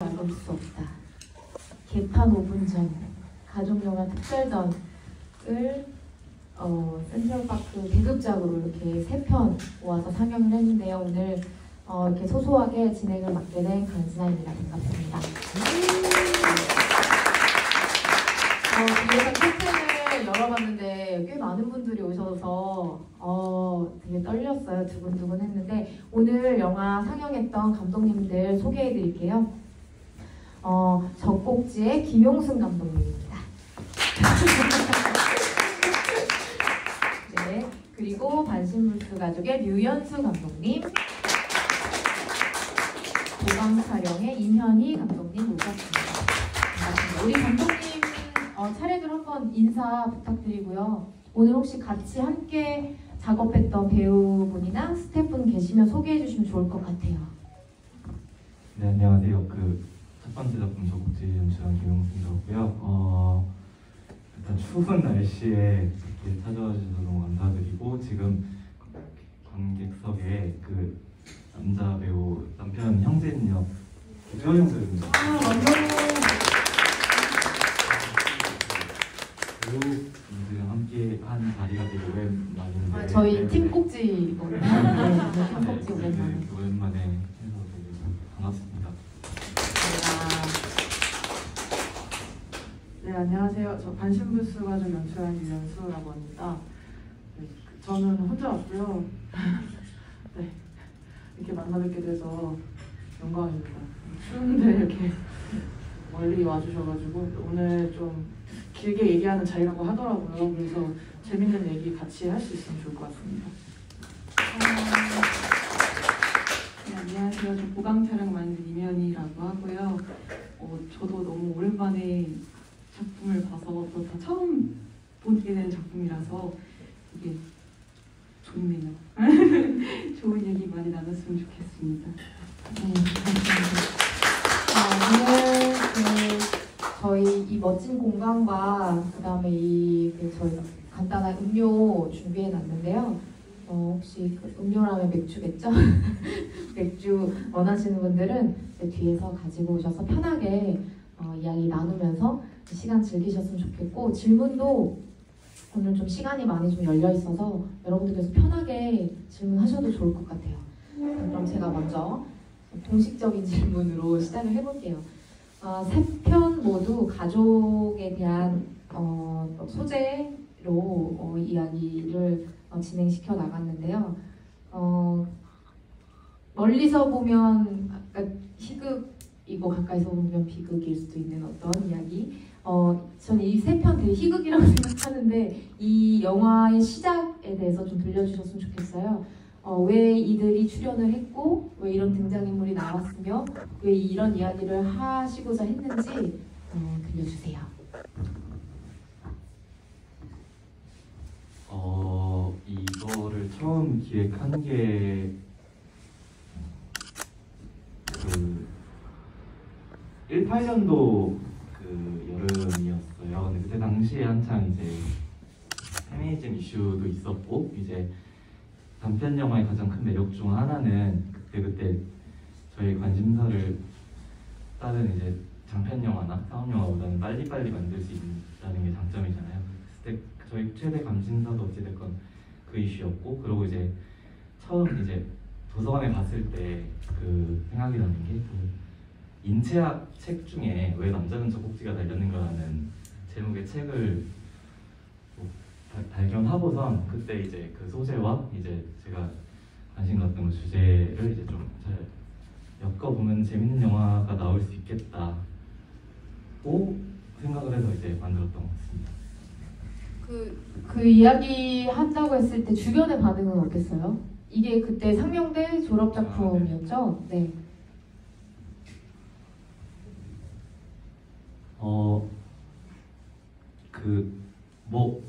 막을 수 없다. 개판 5분 전 가족영화 특별전을 어, 센트럴파크 비극작으로 이렇게 세 편 모아서 상영을 했는데요. 오늘 어, 이렇게 소소하게 진행을 맡게 된 강진아입니다. 반갑습니다. 어, 뒤에서 캐스팅을 열어봤는데 꽤 많은 분들이 오셔서 어, 되게 떨렸어요. 두근두근 했는데 오늘 영화 상영했던 감독님들 소개해드릴게요. 어, 적곡지의 김용순 감독님입니다. 네, 그리고 반신불수 가족의 류연수 감독님, 도방 촬영의 임현희 감독님 모셨습니다. 반갑습니다. 우리 감독님 어, 차례들 한번 인사 부탁드리고요. 오늘 혹시 같이 함께 작업했던 배우분이나 스태프분 계시면 소개해 주시면 좋을 것 같아요. 네 안녕하세요. 그 첫 번째 작품 저국지 연출한 김용순이고요. 어 일단 추운 날씨에 이렇게 찾아와 주셔서 너무 감사드리고 지금 관객석에 그 남자 배우 남편 역 최원영 배우입니다. 아, 완전 배우 분들이랑 함께 한 자리가 되게 오랜만인데 아, 저희 네, 팀 네. 꼭지거든요. 네, 네, 팀 네, 꼭지 네, 오랜만에. 네, 오랜만에 해서 되게 반갑습니다. 안녕하세요. 저 반신불수 가족 연출한 유연수라고 합니다. 네, 그- 저는 혼자 왔고요. 네 이렇게 만나 뵙게 돼서 영광입니다. 추운데 이렇게 멀리 와주셔가지고 오늘 좀 길게 얘기하는 자리라고 하더라고요. 그래서 재밌는 얘기 같이 할 수 있으면 좋을 것 같습니다. 네, 안녕하세요. 저 보강 촬영 만든 이면이라고 하고요. 어, 저도 너무 오랜만에 작품을 봐서 또 다 처음 보게 된 작품이라서 이게 좋네요. 좋은 얘기 많이 나눴으면 좋겠습니다. 네, 감사합니다. 자, 오늘 그 저희 이 멋진 공간과 그다음에 이그 저희 간단한 음료 준비해 놨는데요. 어, 혹시 그 음료라면 맥주겠죠? 맥주 원하시는 분들은 뒤에서 가지고 오셔서 편하게 어, 이야기 나누면서 시간 즐기셨으면 좋겠고 질문도 오늘 좀 시간이 많이 좀 열려 있어서 여러분들께서 편하게 질문하셔도 좋을 것 같아요. 그럼 제가 먼저 공식적인 질문으로 시작을 해볼게요. 어, 세편 모두 가족에 대한 어, 소재로 어, 이야기를 어, 진행시켜 나갔는데요. 어, 멀리서 보면 희극이고 가까이서 보면 비극일 수도 있는 어떤 이야기. 어, 저는 이 세 편 되게 희극이라고 생각하는데 이 영화의 시작에 대해서 좀 들려주셨으면 좋겠어요. 어, 왜 이들이 출연을 했고 왜 이런 등장인물이 나왔으며 왜 이런 이야기를 하시고자 했는지 어, 들려주세요. 어 이거를 처음 기획한 게 그 18년도 그 여름이었어요. 근데 그때 당시에 한창 이제 페미니즘 이슈도 있었고 이제 단편 영화의 가장 큰 매력 중 하나는 그때 그때 저희 관심사를 다른 이제 장편 영화나 상업 영화보다는 빨리빨리 만들 수 있다는 게 장점이잖아요. 그때 저희 최대 관심사도 어찌됐건 그 이슈였고 그리고 이제 처음 이제 도서관에 갔을 때 그 생각이 나는 게 그 인체학 책 중에 왜 남자는 젖꼭지가 달렸는가라는 제목의 책을 뭐 발- 발견하고선 그때 이제 그 소재와 이제 제가 관심 갖던 그 주제를 이제 좀 잘 엮어보면 재밌는 영화가 나올 수 있겠다고 생각을 해서 이제 만들었던 것 같습니다. 그, 그 이야기 한다고 했을 때 주변의 반응은 어땠어요? 이게 그때 상명대 졸업 작품이었죠? 네. 어, 그, 뭐,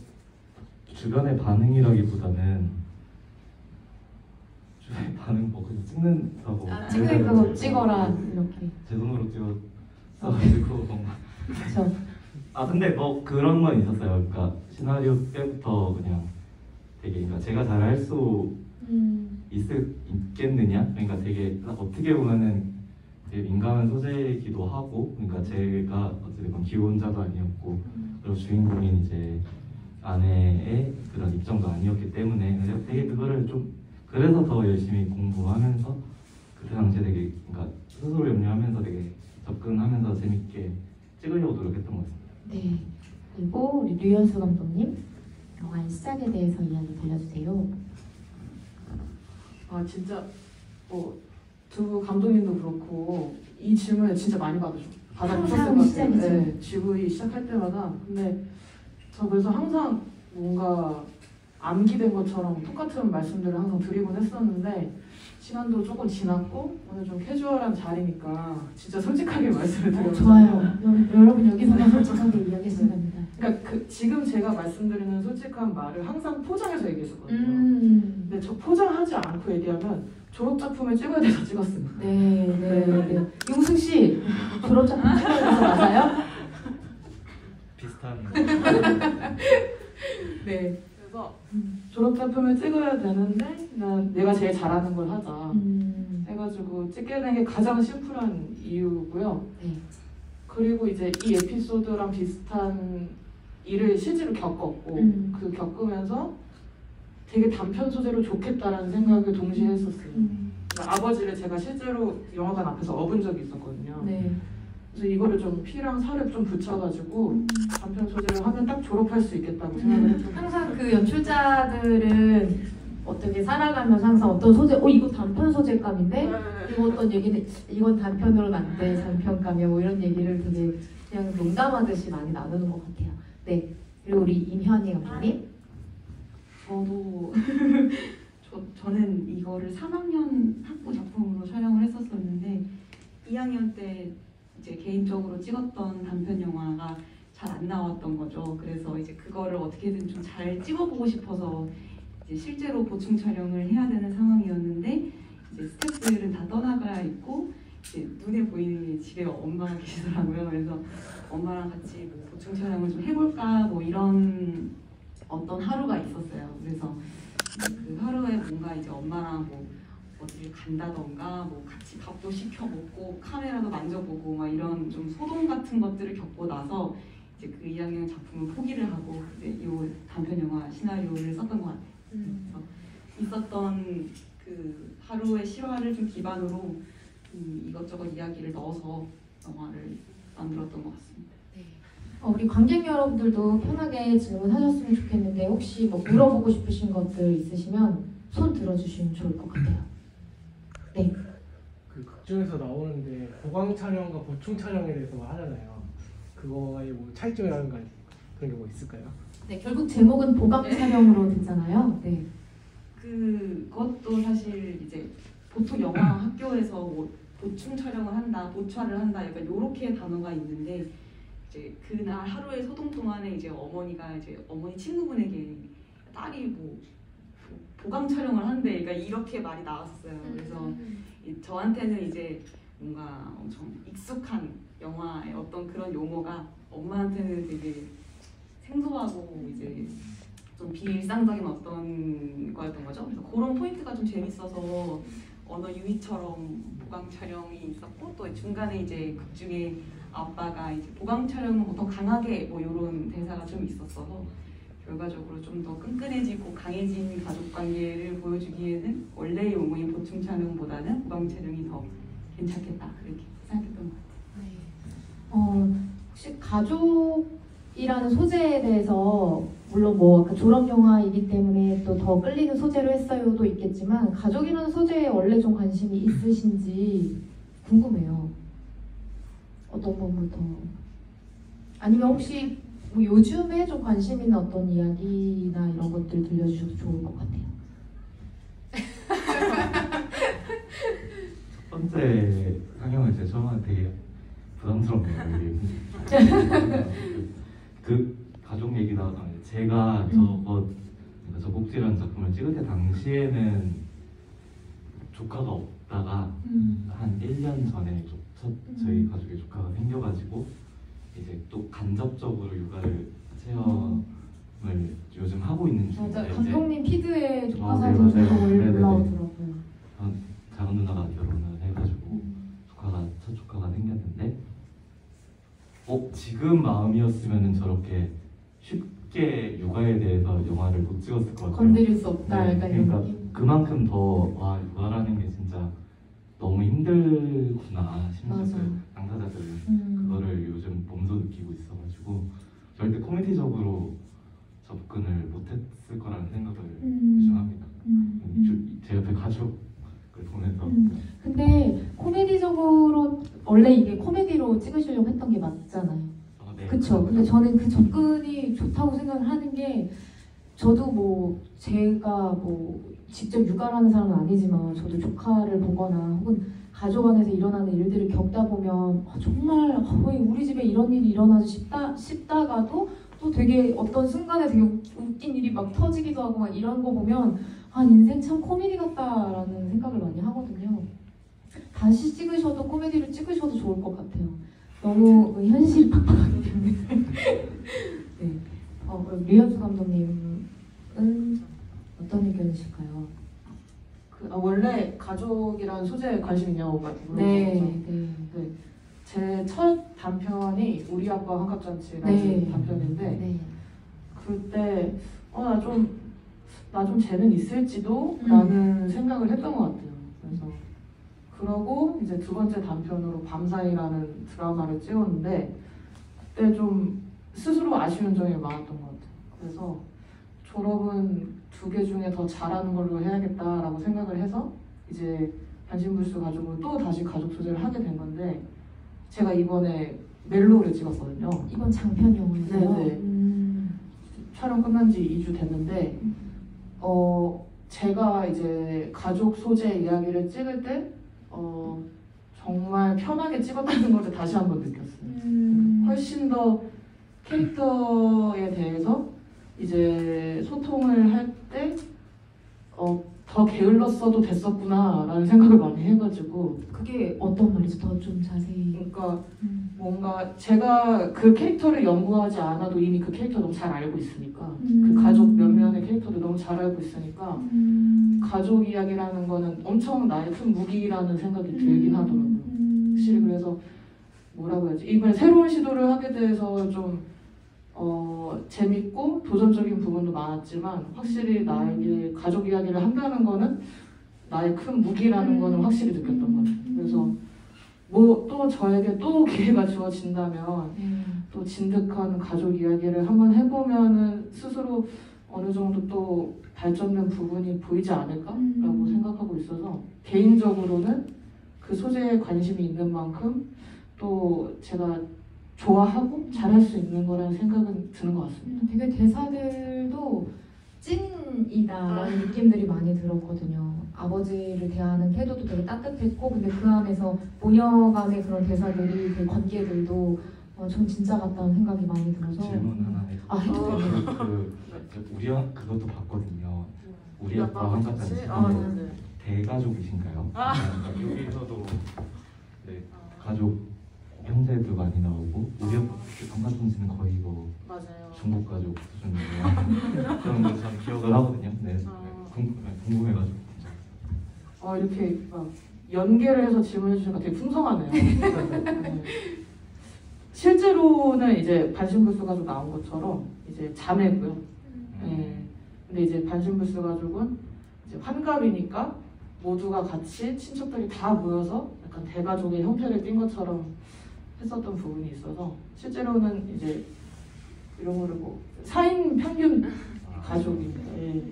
주변의 반응이라기보다는, 주변의 반응 뭐, 그냥 찍는다고. 아, 찍을 그거 찍어라 이렇게. 제 손으로 찍었어가지고, 뭔가. 그렇죠. 아, 근데 뭐, 그런 건 있었어요. 그러니까, 시나리오 때부터 그냥 되게, 그러니까 제가 잘 할수 음, 있을, 있겠느냐? 그러니까 되게, 어떻게 보면은 되게 민감한 소재이기도 하고 그러니까 제가 어쨌든 기혼자도 아니었고 그리고 주인공인 이제 아내의 그런 입장도 아니었기 때문에 되게 그거를 좀 그래서 더 열심히 공부하면서 그때 당시에 되게 그러니까 스스로 염려하면서 되게 접근하면서 재밌게 찍으려고 노력했던 것 같습니다. 네. 그리고 우리 류현수 감독님 영화의 시작에 대해서 이야기 들려주세요. 아 진짜 뭐 두 감독님도 그렇고 이 질문을 진짜 많이 받으셨 받아보셨을 것 같아요. 시작이죠. 네, GV 시작할 때마다 근데 저 그래서 항상 뭔가 암기된 것처럼 똑같은 말씀들을 항상 드리곤 했었는데 시간도 조금 지났고 오늘 좀 캐주얼한 자리니까 진짜 솔직하게 말씀을 어, 드려요. 좋아요. 여러분, 여러분 여기서만 솔직하게 이야기했으면 됩니다. 그러니까 그 지금 제가 말씀드리는 솔직한 말을 항상 포장해서 얘기했었거든요. 음. 근데 저 포장하지 않고 얘기하면 졸업 작품을 찍어야 돼서 찍었습니다. 네, 네, 네. 용승 씨 졸업 작품 찍어야 돼서 맞아요? 비슷한 네. 그래서 졸업 작품을 찍어야 되는데 난 내가 제일 잘하는 걸 하자. 음. 해가지고 찍게 된 게 가장 심플한 이유고요. 네. 그리고 이제 이 에피소드랑 비슷한 일을 실제로 겪었고 음. 그 겪으면서 되게 단편 소재로 좋겠다라는 생각을 동시에 했었어요. 음. 그러니까 아버지를 제가 실제로 영화관 앞에서 업은 적이 있었거든요. 네. 그래서 이거를 좀 피랑 살을 좀 붙여가지고 음. 단편 소재를 하면 딱 졸업할 수 있겠다고 생각을 했죠. 항상 그 연출자들은 어떻게 살아가면서 항상 어떤 소재, 어 이거 단편 소재감인데 이거 어떤 얘기는 이건 단편으로는 안 돼, 단편감이야 뭐 이런 얘기를 되게 그냥 농담하듯이 많이 나누는 것 같아요. 네. 그리고 우리 임현희 감독님. 저도 저, 저는 이거를 3학년 학부 작품으로 촬영을 했었었는데 2학년 때 이제 개인적으로 찍었던 단편 영화가 잘 안 나왔던 거죠. 그래서 이제 그거를 어떻게든 좀 잘 찍어보고 싶어서 이제 실제로 보충 촬영을 해야 되는 상황이었는데 이제 스태프들은 다 떠나가 있고 이제 눈에 보이는 게 집에 엄마가 계시더라고요. 그래서 엄마랑 같이 뭐 보충 촬영을 좀 해볼까 뭐 이런 어떤 하루가 있었어요. 그래서 그 하루에 뭔가 이제 엄마랑 뭐 어디를 간다던가 뭐 같이 밥도 시켜 먹고 카메라도 만져보고 막 이런 좀 소동 같은 것들을 겪고 나서 이제 그 2학년 작품을 포기를 하고 이제 이 단편 영화 시나리오를 썼던 것 같아요. 있었던 그 하루의 실화를 좀 기반으로 음, 이것저것 이야기를 넣어서 영화를 만들었던 것 같습니다. 어, 우리 관객 여러분들도 편하게 질문하셨으면 좋겠는데 혹시 뭐 물어보고 싶으신 것들 있으시면 손 들어주시면 좋을 것 같아요. 그 극중에서 나오는데 보강 촬영과 보충 촬영에 대해서 뭐 하잖아요. 그거의 뭐 차이점이라는 거 그런 게 뭐 있을까요? 네, 결국 제목은 보강 촬영으로 됐잖아요. 네. 그것도 사실 이제 보통 영화 학교에서 뭐 보충 촬영을 한다, 보촬을 한다, 약간 요렇게 단어가 있는데 이제 그날 하루의 소동 동안에 이제 어머니가 이제 어머니 친구분에게 딸이 뭐 보강 촬영을 한대, 그러니까 이렇게 말이 나왔어요. 그래서 이- 저한테는 이제 뭔가 엄청 익숙한 영화의 어떤 그런 용어가 엄마한테는 되게 생소하고 이제 좀 비일상적인 어떤 거였던 거죠. 그래서 그런 포인트가 좀 재밌어서 언어 유희처럼 보강 촬영이 있었고 또 중간에 이제 극 중에 아빠가 이제 보강 촬영은 더 강하게 뭐 이런 대사가 좀 있었어서 결과적으로 좀 더 끈끈해지고 강해진 가족 관계를 보여주기에는 원래의 용어인 보충 촬영보다는 보강 촬영이 더 괜찮겠다 그렇게 생각했던 것 같아요. 어, 혹시 가족이라는 소재에 대해서 물론 뭐 졸업 영화이기 때문에 또 더 끌리는 소재로 했어요도 있겠지만 가족이라는 소재에 원래 좀 관심이 있으신지 궁금해요. 어떤 부분부터? 아니면 혹시 뭐 요즘에 좀 관심 있는 어떤 이야기나 이런 것들 들려주셔도 좋을 것 같아요. 첫 번째 상영을 제 처음 하는데 되게 부담스럽네요. 그 가족 얘기 나와서 제가 저거 그러니까 저 복지라는 작품을 찍을 때 당시에는 조카가 없다가 한 1년 전에 조- 첫 저희 가족에 조카가 생겨가지고 이제 또 간접적으로 육아를 체험을 요즘 하고 있는 중인데 맞아, 이제 감독님 피드에 조카 아, 네, 사진 맞아요. 좀 네네 네. 올라오더라고요. 작은 누나가 결혼을 해가지고 조카가 첫어 지금 마음이었으면 저렇게 쉽게 육아에 대해서 영화를 못 찍었을 것 같아요. 건드릴 수 없다. 네, 약간 이런 그러니까 느낌. 그만큼 더 와 육아라는 게 진짜 너무 힘들구나. 그 당사자들은 음. 그거를 요즘 몸소 느끼고 있어가지고 절대 코미디적으로 접근을 못했을 거라는 생각을 음. 요즘 합니다. 음. 음. 주- 제 옆에 가족을 보면서 음. 근데 코미디적으로 원래 이게 코미디로 찍으시려고 했던 게 맞잖아요. 어, 네, 그쵸. 근데 저는 그 접근이 좋다고 생각을 하는 게 저도 뭐 제가 뭐 직접 육아를 하는 사람은 아니지만 저도 조카를 보거나 혹은 가족 안에서 일어나는 일들을 겪다 보면 아, 정말 아, 왜 우리 집에 이런 일이 일어나지 싶다 싶다가도 또 되게 어떤 순간에 되게 웃- 웃긴 일이 막 터지기도 하고 막 이런 거 보면 아 인생 참 코미디 같다라는 생각을 많이 하거든요. 다시 찍으셔도 코미디를 찍으셔도 좋을 것 같아요. 너무 그 현실이 팍팍하기 때문에. 네. 어, 류현수 감독님은 어떤 의견이실까요? 그, 아, 원래 가족이라는 소재에 관심 있냐고 물어보셨죠? 네, 네. 제 첫 단편이 우리 아빠 환갑잔치라는 네. 단편인데 네. 그때 어 나 좀 나 좀 재능 있을지도 음. 라는 생각을 했던 것 같아요. 그래서 그러고 이제 두 번째 단편으로 밤사이라는 드라마를 찍었는데 그때 좀 스스로 아쉬운 점이 많았던 것 같아요. 그래서 졸업은 두 개 중에 더 잘하는 걸로 해야겠다라고 생각을 해서 이제 반신불수 가족을 또 다시 가족 소재를 하게 된 건데 제가 이번에 멜로를 찍었거든요. 이번 장편 영화예요. 네, 네. 음. 촬영 끝난 지 2주 됐는데 어 제가 이제 가족 소재 이야기를 찍을 때 어, 정말 편하게 찍었다는 것을 다시 한번 느꼈어요. 음. 훨씬 더 캐릭터에 대해서 이제 소통을 할 더 게을렀어도 됐었구나라는 생각을 많이 해가지고 그게 어떤 말이죠? 더 좀 자세히. 그러니까 음. 뭔가 제가 그 캐릭터를 연구하지 않아도 이미 그 캐릭터 너무 잘 알고 있으니까 음. 그 가족 몇 면의 캐릭터도 너무 잘 알고 있으니까 음. 가족 이야기라는 거는 엄청 나의 큰 무기라는 생각이 들긴 하더라고요. 음. 확실히 그래서 뭐라고 해야지 이번에 새로운 시도를 하게 돼서 좀 어, 재밌고 도전적인 부분도 많았지만 확실히 나에게 가족 이야기를 한다는 거는 나의 큰 무기라는 거는 확실히 느꼈던 것 같아요. 그래서 뭐 또 저에게 또 기회가 주어진다면 네. 또 진득한 가족 이야기를 한번 해보면은 스스로 어느 정도 또 발전된 부분이 보이지 않을까라고 음. 생각하고 있어서 개인적으로는 그 소재에 관심이 있는 만큼 또 제가 좋아하고 잘할 수 있는 거라는 생각은 드는 것 같습니다. 음, 되게 대사들도 찐이다라는 느낌들이 많이 들었거든요. 아버지를 대하는 태도도 되게 따뜻했고, 근데 그 안에서 모녀 간의 그런 대사들이, 그 관계들도 어, 전 진짜 같다는 생각이 많이 들어서. 질문 하나 해도 아, 해도 어. 되나요? 그, 그 우리 형 그것도 봤거든요. 우리 아빠 아빠 한갑잔치 같이? 아, 네 네. 대가족이신가요? 아. 그러니까 여기서도 네, 가족 형제도 많이 나오고 우리 아빠 한갑잔치는 거의 뭐 맞아요. 중국 가족 수준으로 그런 걸 참 기억을 하거든요. 네, 네, 아. 궁, 네, 궁금해가지고. 어, 이렇게 막 연계를 해서 질문해 주시니까 되게 풍성하네요. 네. 실제로는 이제 반신불수 가족 나온 것처럼 이제 자매고요. 네. 근데 이제 반신불수 가족은 이제 환갑이니까 모두가 같이 친척들이 다 모여서 약간 대가족의 형태를 띈 것처럼 했었던 부분이 있어서 실제로는 이제 이런 거를 뭐 4인 평균 가족입니다. 예.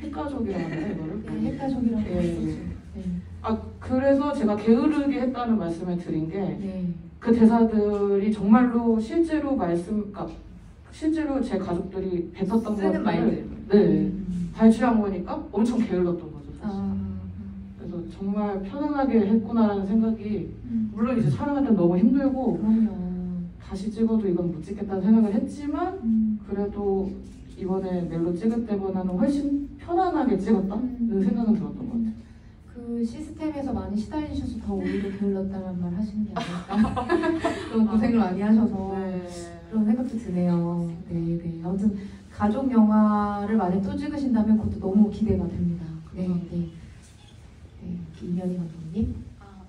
핵가족이라고 하나요 이거를? 네, 핵가족이라고 예, 했었죠. 예. 네. 아 그래서 제가 게으르게 했다는 말씀을 드린 게 네. 그 대사들이 정말로 실제로 말씀, 그러니까 실제로 제 가족들이 뱉었던 것들을. 네 음. 발주한 거니까 엄청 게을렀던 거죠. 사실. 아. 정말 편안하게 했구나라는 생각이 음. 물론 이제 촬영할 때 너무 힘들고 그럼요. 다시 찍어도 이건 못 찍겠다는 생각을 했지만 음. 그래도 이번에 멜로 찍을 때보다는 훨씬 편안하게 찍었다는 생각은 들었던 것 같아요. 그 시스템에서 많이 시달리셔서 더 오히려 게을렀다는 말 하시는 게 아닐까? 너무 고생을 많이 하셔서 그런 생각도 드네요. 네, 네. 아무튼 가족 영화를 만약 또 찍으신다면 그것도 너무 기대가 됩니다. 네, 네. 네, 이면희 감독님. 아,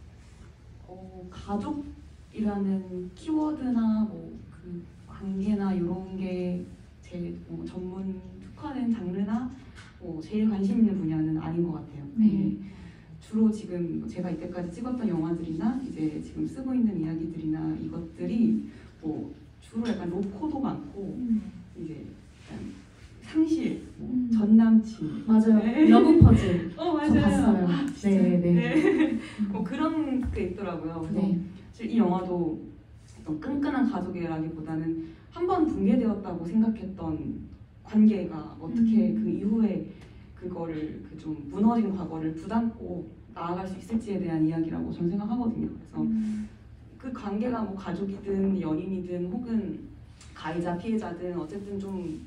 어, 가족이라는 키워드나 뭐 그 관계나 이런 게 제 뭐 전문 특화된 장르나 뭐 제일 관심 있는 분야는 아닌 것 같아요. 네. 네. 주로 지금 제가 이때까지 찍었던 영화들이나 이제 지금 쓰고 있는 이야기들이나 이것들이 뭐 주로 약간 로코도 많고 이제 약간 상실, 뭐 음. 전 남친, 맞아요. 네. 러브 퍼즐. 어저 봤어요. 아, 진짜? 네, 네. 뭐 그런 게 있더라고요. 그래서 네. 사실 이 영화도 어떤 끈끈한 가족이라기보다는 한 번 붕괴되었다고 생각했던 관계가 어떻게 음. 그 이후에 그거를 그 좀 무너진 과거를 보듬고 나아갈 수 있을지에 대한 이야기라고 저는 생각하거든요. 그래서 음. 그 관계가 뭐 가족이든 연인이든 혹은 가해자 피해자든 어쨌든 좀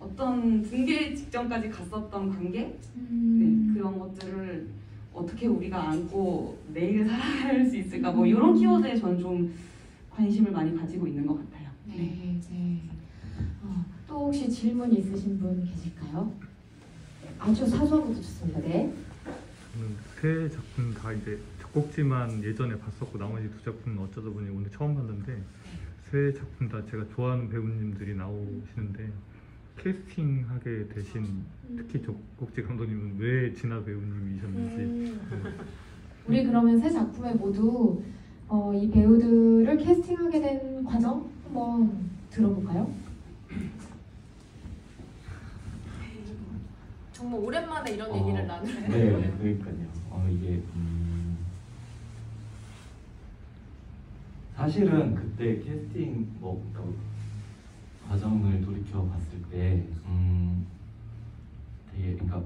어떤 붕괴 직전까지 갔었던 관계 음. 네, 그런 것들을 어떻게 우리가 안고 내일 살아갈 수 있을까 뭐 이런 키워드에 저는 좀 관심을 많이 가지고 있는 것 같아요. 네, 네. 어, 또 혹시 질문 있으신 분 계실까요? 아주 사소한 것도 좋습니다. 네. 저는 세 작품 다 이제 작곡지만 예전에 봤었고 나머지 두 작품은 어쩌다 보니 오늘 처음 봤는데 세 작품 다 제가 좋아하는 배우님들이 나오시는데 캐스팅하게 되신 특히 작곡지 감독님은 왜 진아 배우님이셨는지 음. 우리 그러면 세 작품에 모두 어, 이 배우들을 캐스팅하게 된 과정 한번 들어볼까요? 정말 오랜만에 이런 어, 얘기를 나누네. 네, 그러니까요. 어, 이게 음, 사실은 그때 캐스팅 뭐 그러니까 과정을 돌이켜 봤을 때 음, 되게 그러니까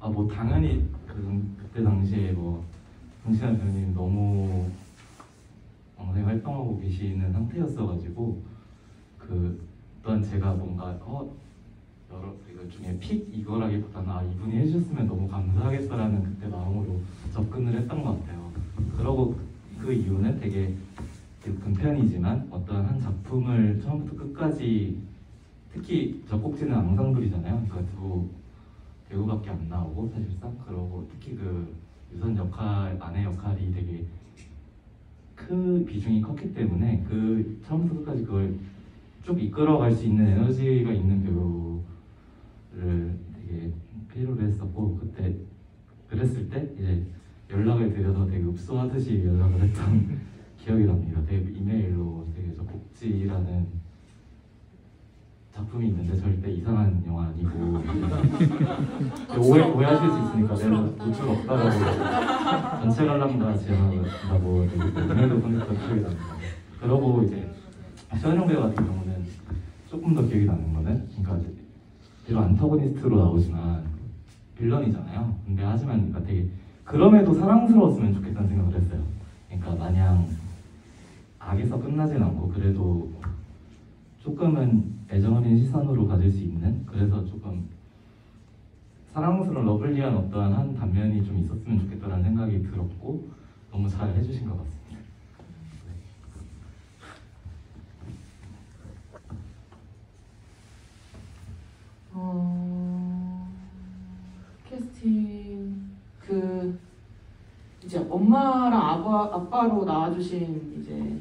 아 뭐 당연히 그, 그때 당시에 뭐 정신아 배우님 너무 평생 활동하고 계시는 상태였어가지고 그 또한 제가 뭔가 어 여러 이거 중에 픽 이거라기보다는 아 이분이 해주셨으면 너무 감사하겠다라는 그때 마음으로 접근을 했던 것 같아요. 그러고 그 이유는 되게 근편이지만 어떤 한 작품을 처음부터 끝까지 특히 적곡지는 앙상블이잖아요. 그러니까 두 배우밖에 안 나오고 사실상 그러고 특히 그 유선 역할 아내 역할이 되게 큰 비중이 컸기 때문에 그 처음부터 끝까지 그걸 쭉 이끌어갈 수 있는 에너지가 있는 배우를 되게 필요로 했었고 그때 그랬을 때 이제 연락을 드려서 되게 읍소하듯이 연락을 했던 기억이 납니다. 되게 이메일로 되게 저 복지라는 작품이 있는데 절대 이상한 영화 아니고 오해 오해하실 수 있으니까 내가 노출 없다라고 전체 관람가 제안한다고 이메일로 보냈던 기억이 납니다. 그러고 이제 최원영 배우 같은 경우는 조금 더 기억이 나는 거는 그러니까 비록 안타고니스트로 나오지만 빌런이잖아요. 근데 하지만 그러니까 되게 그럼에도 사랑스러웠으면 좋겠다는 생각을 했어요. 그러니까 마냥 악에서 끝나진 않고 그래도 조금은 애정 어린 시선으로 가질 수 있는 그래서 조금 사랑스러운 러블리한 어떠한 한 단면이 좀 있었으면 좋겠다라는 생각이 들었고 너무 잘 해주신 것 같습니다. 어, 캐스팅 그 이제 엄마랑 아빠 아빠로 나와주신 이제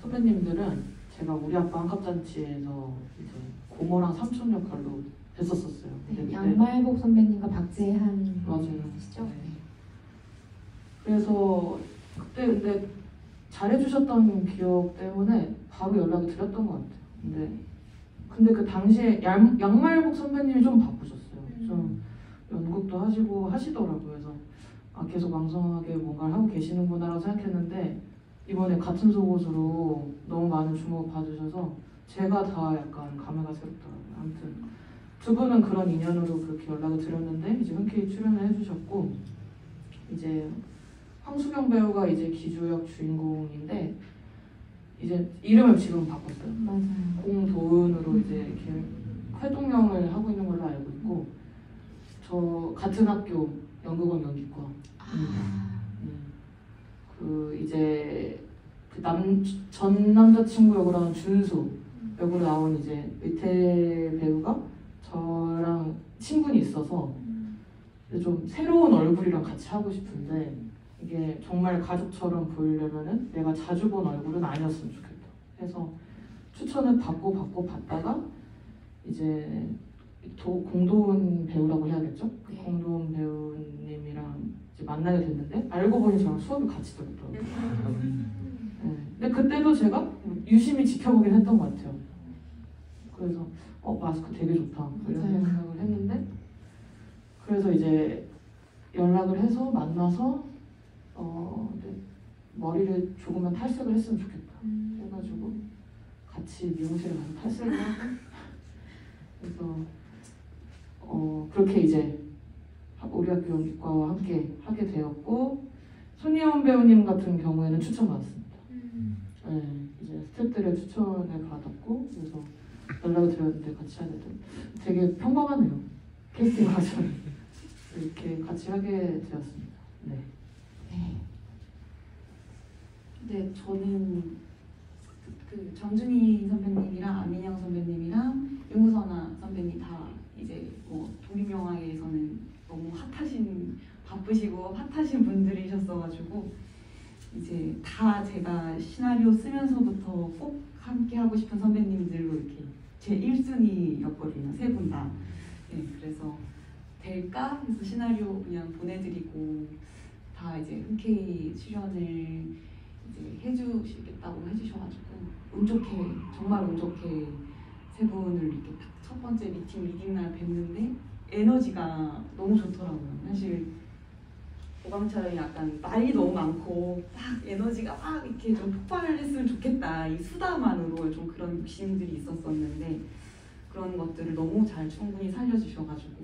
선배님들은 제가 우리 아빠 한갑잔치에서 이제 고모랑 삼촌 역할로 했었었어요. 근데 네, 그때 양말복 선배님과 박재한 맞아요. 시죠? 네. 그래서 그때 근데 잘해주셨던 기억 때문에 바로 연락을 드렸던 것 같아요. 근데 근데 그 당시에 양, 양말복 선배님이 좀 바쁘셨어요. 좀 연극도 하시고 하시더라고요. 그래서 아, 계속 왕성하게 뭔가를 하고 계시는구나라고 생각했는데 이번에 같은 속옷으로 너무 많은 주목을 받으셔서 제가 다 약간 감회가 새롭더라고요. 아무튼 두 분은 그런 인연으로 그렇게 연락을 드렸는데 이제 흔쾌히 출연을 해주셨고 이제 황수경 배우가 이제 기주역 주인공인데 이제 이름을 지금 바꿨어요. 맞아요. 공도은으로 이제 이렇게 활동명을 하고 있는 걸로 알고 있고 저 같은 학교 연극원 연기과 아, 음. 그 이제 그남전 남자친구 역으로 하는 준수 역으로 나온 이제 의태 배우가 저랑 친분이 있어서 좀 새로운 얼굴이랑 같이 하고 싶은데 이게 정말 가족처럼 보이려면은 내가 자주 본 얼굴은 아니었으면 좋겠다 해서 추천을 받고 받고 받다가 이제 도, 공도훈 배우라고 해야겠죠? 그 네. 공도훈 배우님이랑 만나게 됐는데 알고 보니 저랑 수업이 같이 들었더라고요. 네. 근데 그때도 제가 유심히 지켜보긴 했던 것 같아요. 그래서 어 마스크 되게 좋다 이런 맞아요. 생각을 했는데 그래서 이제 연락을 해서 만나서 어 이제 머리를 조금만 탈색을 했으면 좋겠다 해가지고 같이 미용실에 가서 탈색을 하고 그래서 어 그렇게 이제 우리 학교 연기과와 함께 하게 되었고 손예원 배우님 같은 경우에는 추천받았습니다. 네, 이제 스태프들의 추천을 받았고 그래서 연락을 드렸는데 같이 하게 돼 되게 평범하네요. 캐스팅 과정이 이렇게 같이 하게 되었습니다. 네. 네, 저는 그 정준희 선배님이랑 안민영 선배님이랑 윤구선아 선배님 다 이제 뭐 독립영화계에서는 너무 핫하신 바쁘시고 핫하신 분들이셨어가지고 이제 다 제가 시나리오 쓰면서부터 꼭 함께 하고 싶은 선배님들로 이렇게 제 1순위였거든요 세 분 다. 네, 그래서 될까 해서 시나리오 그냥 보내드리고 다 이제 흔쾌히 출연을 이제 해주시겠다고 해주셔가지고 운 좋게 정말 운 좋게 세 분을 이렇게 딱 첫 번째 미팅 reading 날 뵀는데 에너지가 너무 좋더라고요. 사실 오광철이 약간 말이 너무 많고 막 에너지가 막 이렇게 좀 폭발을 했으면 좋겠다 이 수다만으로 좀 그런 욕심들이 있었었는데 그런 것들을 너무 잘 충분히 살려주셔가지고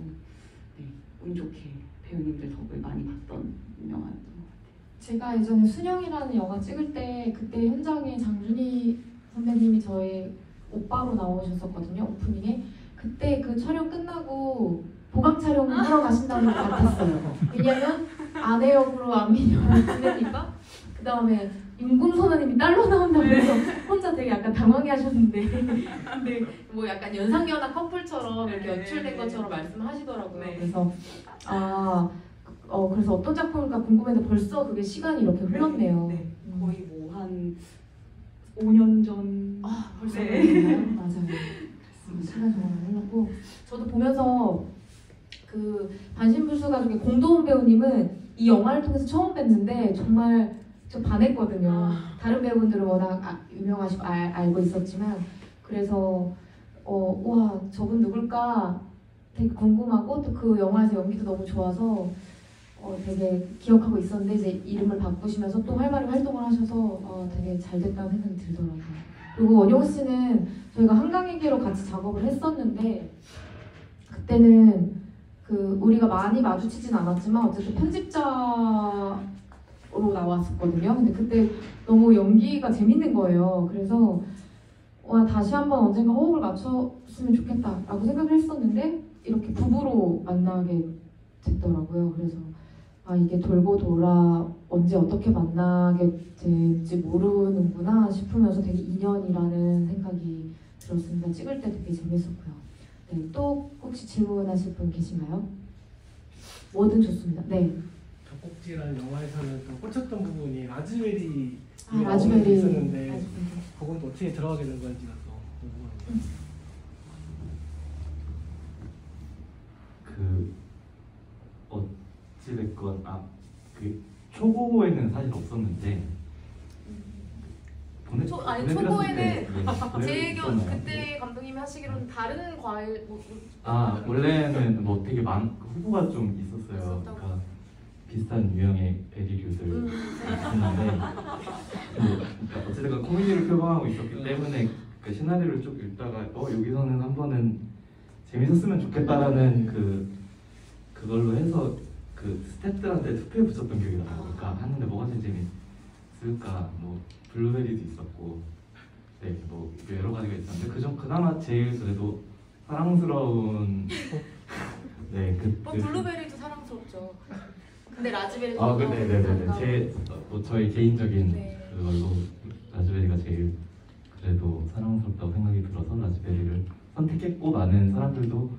네, 운 좋게 배우님들 덕을 많이 봤던 영화였던 것 같아요. 제가 예전에 순영이라는 영화 찍을 때 그때 현장에 장준희 선배님이 저의 오빠로 나오셨었거든요 오프닝에 그때 그 촬영 끝나고 보강 촬영을 하러 가신다는 것 같았어요 왜냐면 아내 역으로 안민영을 지내니까 그 다음에 윤금 선생님이 딸로 나온다고 해서 혼자 되게 약간 당황해하셨는데 근데 뭐 약간 연상연하 커플처럼 이렇게 네. 연출된 것처럼 말씀하시더라고요 네. 그래서 아 어, 그래서 어떤 작품일까 궁금했는데 벌써 그게 시간이 이렇게 흘렀네요. 네, 음. 거의 뭐 한 5년 전. 아, 벌써 네. 맞아요. 음, 시간 정말 흘렀고 저도 보면서 그 반신불수 가족의 공도훈 배우님은 이 영화를 통해서 처음 뵀는데 정말 좀 반했거든요. 아. 다른 배우분들은 워낙 아, 유명하시고 알, 알고 있었지만 그래서 어, 와 저분 누굴까 되게 궁금하고 또 그 영화에서 연기도 너무 좋아서 어, 되게 기억하고 있었는데 이제 이름을 바꾸시면서 또 활발히 활동을 하셔서 어, 되게 잘 됐다는 생각이 들더라고요. 그리고 원용 씨는 저희가 한강일기로 같이 작업을 했었는데 그때는 그 우리가 많이 마주치진 않았지만 어쨌든 편집자로 나왔었거든요. 근데 그때 너무 연기가 재밌는 거예요. 그래서 와 다시 한번 언젠가 호흡을 맞췄으면 좋겠다라고 생각을 했었는데 이렇게 부부로 만나게 됐더라고요. 그래서 아 이게 돌고 돌아 언제 어떻게 만나게 될지 모르는구나 싶으면서 되게 인연이라는 생각이 들었습니다. 찍을 때 되게 재밌었고요. 네, 또 혹시 질문하실 분 계신가요? 뭐든 좋습니다. 네, 젖꼭지라는 영화에서는 또 꽂혔던 부분이 라즈베리 아, 라즈베리 있었는데 라즈베리. 그건 또 어떻게 들어가게 된 건지가 또 궁금합니다. 그 어찌 됐건 아그 초고에는 사실 없었는데 보내 초- 아니, 보내드렸을 초고에는 때, 네, 제 겨, 보내드렸잖아요. 그때 감독님이 하시기로는 다른 과일 뭐, 뭐 아 원래는 뭐 되게 많 후보가 좀 있었어요. 그러니까 비슷한 유형의 베리류들 음, 있었는데 뭐, 그러니까 어쨌든 코미디를 표방하고 있었기 때문에 그 시나리오를 쭉 읽다가 어 여기서는 한 번은 재밌었으면 좋겠다라는 그 그걸로 해서 그 스태프들한테 투표에 붙였던 기억이 나요. 그러니까 하는데 뭐가 제일 재밌 을까 뭐 블루베리도 있었고 네 뭐 여러 가지가 있었는데 그중 그나마 제일 그래도 사랑스러운 네 그 뭐 블루베리도 사랑스럽죠. 근데 라즈베리도 아, 너무 근데 네네네. 반가워. 제뭐 저희 개인적인 네. 그걸로 라즈베리가 제일 그래도 사랑스럽다고 생각이 들어서 라즈베리를 선택했고 많은 사람들도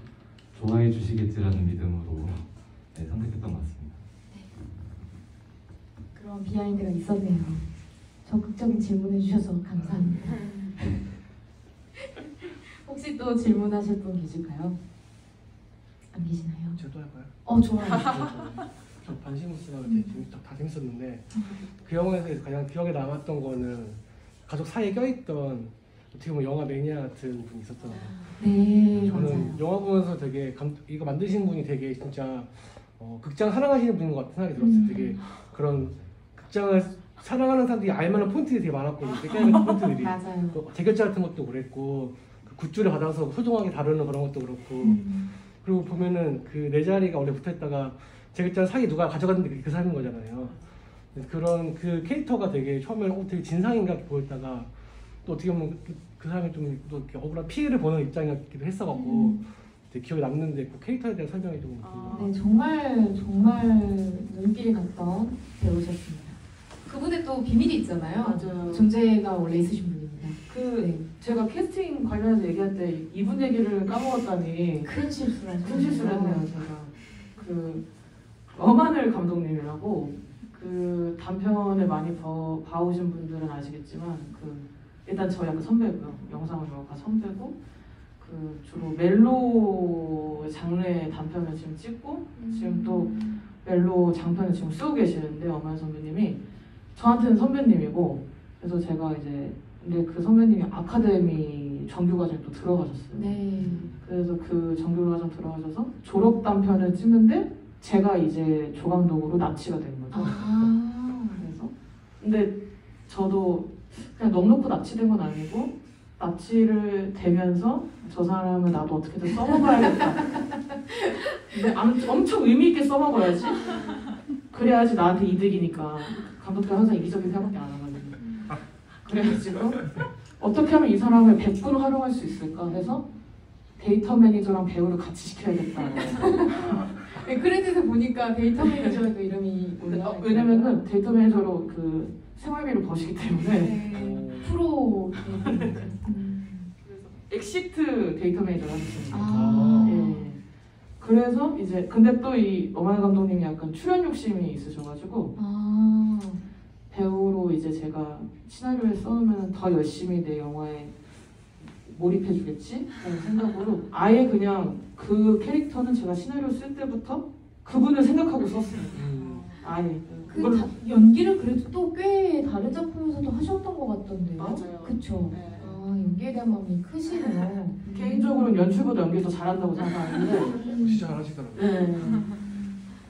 좋아해 주시겠지라는 믿음으로 네, 선택했던 것 같습니다. 그런 비하인드가 있었네요. 적극적인 질문해 주셔서 감사합니다. 혹시 또 질문하실 분 계실까요? 안 계시나요? 저도 할까요? 어 좋아요. 저 반신무스가 되게 재밌다, 다 재밌었는데 그 영화에서 가장 기억에 남았던 거는 가족 사이에 껴있던 어떻게 보면 영화 매니아 같은 분이 있었잖아요. 네 저는 맞아요. 영화 보면서 되게 감, 이거 만드신 분이 되게 진짜 어, 극장 사랑하시는 분인 것 같은 생각이 들었어요. 음. 되게 그런 극장을 사랑하는 사람들이 알만한 포인트들이 되게 많았고 되게 까는 포인트들이 맞아요. 그 대결자 같은 것도 그랬고 그 굿즈를 받아서 소중하게 다루는 그런 것도 그렇고 음. 그리고 보면은 그 네 자리가 원래 붙어있다가 제글자 사기 누가 가져갔는데 그게 그 사람인 거잖아요. 그런 그 캐릭터가 되게 처음에는 어, 되게 진상인가 보였다가 또 어떻게 보면 그, 그 사람이 좀또 이렇게 억울한 피해를 보는 입장이었기도 했어갖고 음. 되게 기억에 남는데 그 캐릭터에 대한 설명이 좀 아. 네 정말 정말 눈길이 갔던 배우셨습니다. 그분의 또 비밀이 있잖아요. 맞아요. 존재가 원래 있으신 분입니다. 그 네. 제가 캐스팅 관련해서 얘기할 때 이분 얘기를 까먹었다니 큰 실수를 하셨네요. 큰 실수를 했네요 제가 그 엄하늘 감독님이라고 그 단편을 많이 봐, 봐오신 분들은 아시겠지만 그 일단 저 약간 선배고요 영상을 영화가 선배고 그 주로 멜로 장르의 단편을 지금 찍고 지금 또 멜로 장편을 지금 쓰고 계시는데 엄하늘 선배님이 저한테는 선배님이고 그래서 제가 이제 근데 그 선배님이 아카데미 정규과정에 또 들어가셨어요. 네. 그래서 그 정규과정 들어가셔서 졸업 단편을 찍는데 제가 이제 조감독으로 납치가 된 거죠. 아. 그래서 근데 저도 그냥 넉넉히 납치된 건 아니고 납치를 되면서 저 사람을 나도 어떻게든 써먹어야겠다. 근데 암- 엄청 의미 있게 써먹어야지. 그래야지 나한테 이득이니까 감독들 항상 이기적인 생각밖에 안 하거든요. 그래가지고 어떻게 하면 이 사람을 100분 활용할 수 있을까 해서 데이터 매니저랑 배우를 같이 시켜야겠다. 네, 크레딧에 보니까 데이터 매니저라고 이름이 올라와 어, 왜냐면은 데이터 매니저로 그 생활비를 버시기 때문에 네. 프로 데이터 매니저. 음. 엑시트 데이터 매니저를 하셨습니다. 아. 예. 그래서 이제 근데 또 이 어마이 감독님이 약간 출연 욕심이 있으셔가지고 아. 배우로 이제 제가 시나리오를 써놓으면 더 열심히 내 영화에 몰입해주겠지? 라는 생각으로 아예 그냥 그 캐릭터는 제가 시나리오 쓸 때부터 그분을 생각하고 썼어요. 음, 아예. 그 그걸 다- 연기를 그래도 또 꽤 다른 작품에서도 하셨던 것 같던데요. 맞아요. 그쵸. 네. 아 연기에 대한 마음이 크시네요. 개인적으로 는 연출보다 연기 더 잘한다고 생각하는데 음. 진짜 잘하시더라고요. 네.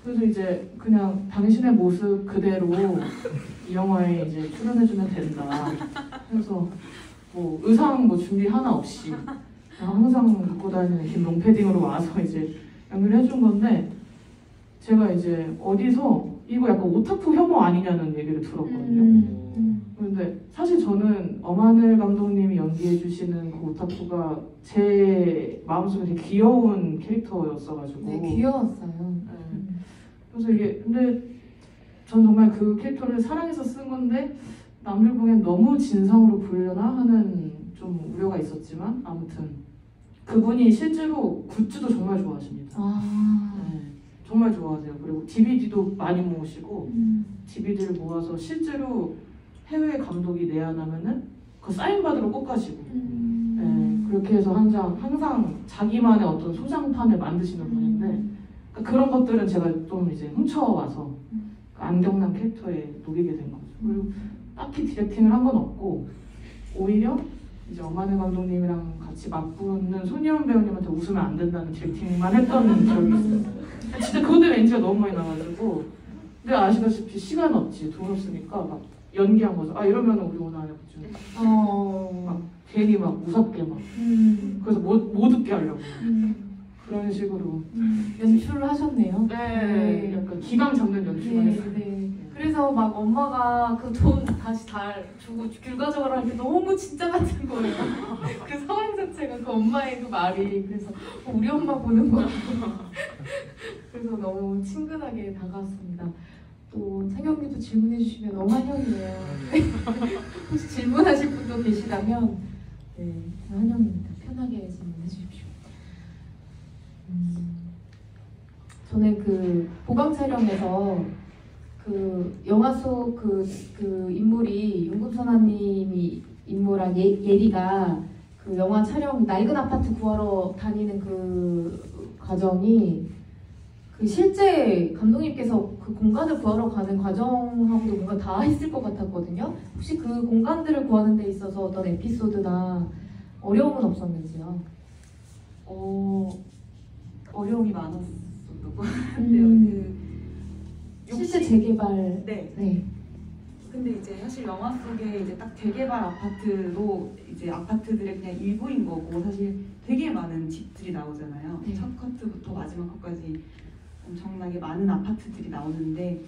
그래서 이제 그냥 당신의 모습 그대로 이 영화에 이제 출연해주면 된다. 그래서 뭐 의상 뭐 준비 하나 없이 그냥 항상 갖고 다니는 긴 롱패딩으로 와서 이제 연기를 해준 건데 제가 이제 어디서 이거 약간 오타쿠 혐오 아니냐는 얘기를 들었거든요. 음, 음. 근데 사실 저는 엄하늘 감독님이 연기해 주시는 그 오타쿠가 제 마음속에 되게 귀여운 캐릭터였어가지고 네 귀여웠어요. 네. 음. 그래서 이게 근데 전 정말 그 캐릭터를 사랑해서 쓴 건데 남들 보기엔 너무 진성으로 보이려나 하는 좀 우려가 있었지만 아무튼 그분이 실제로 굿즈도 정말 좋아하십니다. 아. 네, 정말 좋아하세요. 그리고 DVD도 많이 모으시고 음. DVD를 모아서 실제로 해외 감독이 내한하면은 그 사인 받으러 꼭 가시고 음. 네, 그렇게 해서 항상 항상 자기만의 어떤 소장판을 만드시는 분인데 그러니까 그런 것들은 제가 좀 이제 훔쳐와서 그 안경남 캐릭터에 녹이게 된 거죠. 그리고 딱히 디렉팅을 한 건 없고 오히려 이제 엄하늘 감독님이랑 같이 맞붙는 손희연 배우님한테 웃으면 안 된다는 디렉팅만 했던 기억이 있어요. 진짜 그것 때문에 NG가 너무 많이 나가지고 근데 아시다시피 시간 없지 돈 없으니까 막 연기한 거죠. 아 이러면 우리 오늘 안에 붙죠. 어. 막 괜히 막 무섭게 막 음. 그래서 못, 못 웃게 하려고 음. 그런 식으로 음. 연출을 하셨네요. 네, 약간 기강 잡는 연출만 네, 했어요. 네. 그래서 막 엄마가 그 돈 다시 다 주고 귤 가져가라 게 너무 진짜 같은 거예요. 그 상황 자체가 그 엄마의 그 말이 그래서 어, 우리 엄마 보는 거 그래서 너무 친근하게 다가왔습니다. 또 창영님도 질문해 주시면 너무 환영이에요. 혹시 질문하실 분도 계시다면 네, 환영입니다. 편하게 질문해 주십시오. 음, 저는 그 보강 촬영에서 그 영화 속그 그 인물이 윤금선아님이 인물한 예, 예리가 그 영화 촬영 낡은 아파트 구하러 다니는 그 과정이 그 실제 감독님께서 그 공간을 구하러 가는 과정하고도 뭔가 다 했을 것 같았거든요. 혹시 그 공간들을 구하는 데 있어서 어떤 에피소드나 어려움은 없었는지요? 어, 어려움이 많았었던 것 같아요. 음, 그 실제 재개발 네. 네. 근데 이제 사실 영화 속에 이제 딱 재개발 아파트로 이제 아파트들의 그냥 일부인 거고 사실 되게 많은 집들이 나오잖아요. 네. 첫 커트부터 마지막 컷까지 엄청나게 많은 아파트들이 나오는데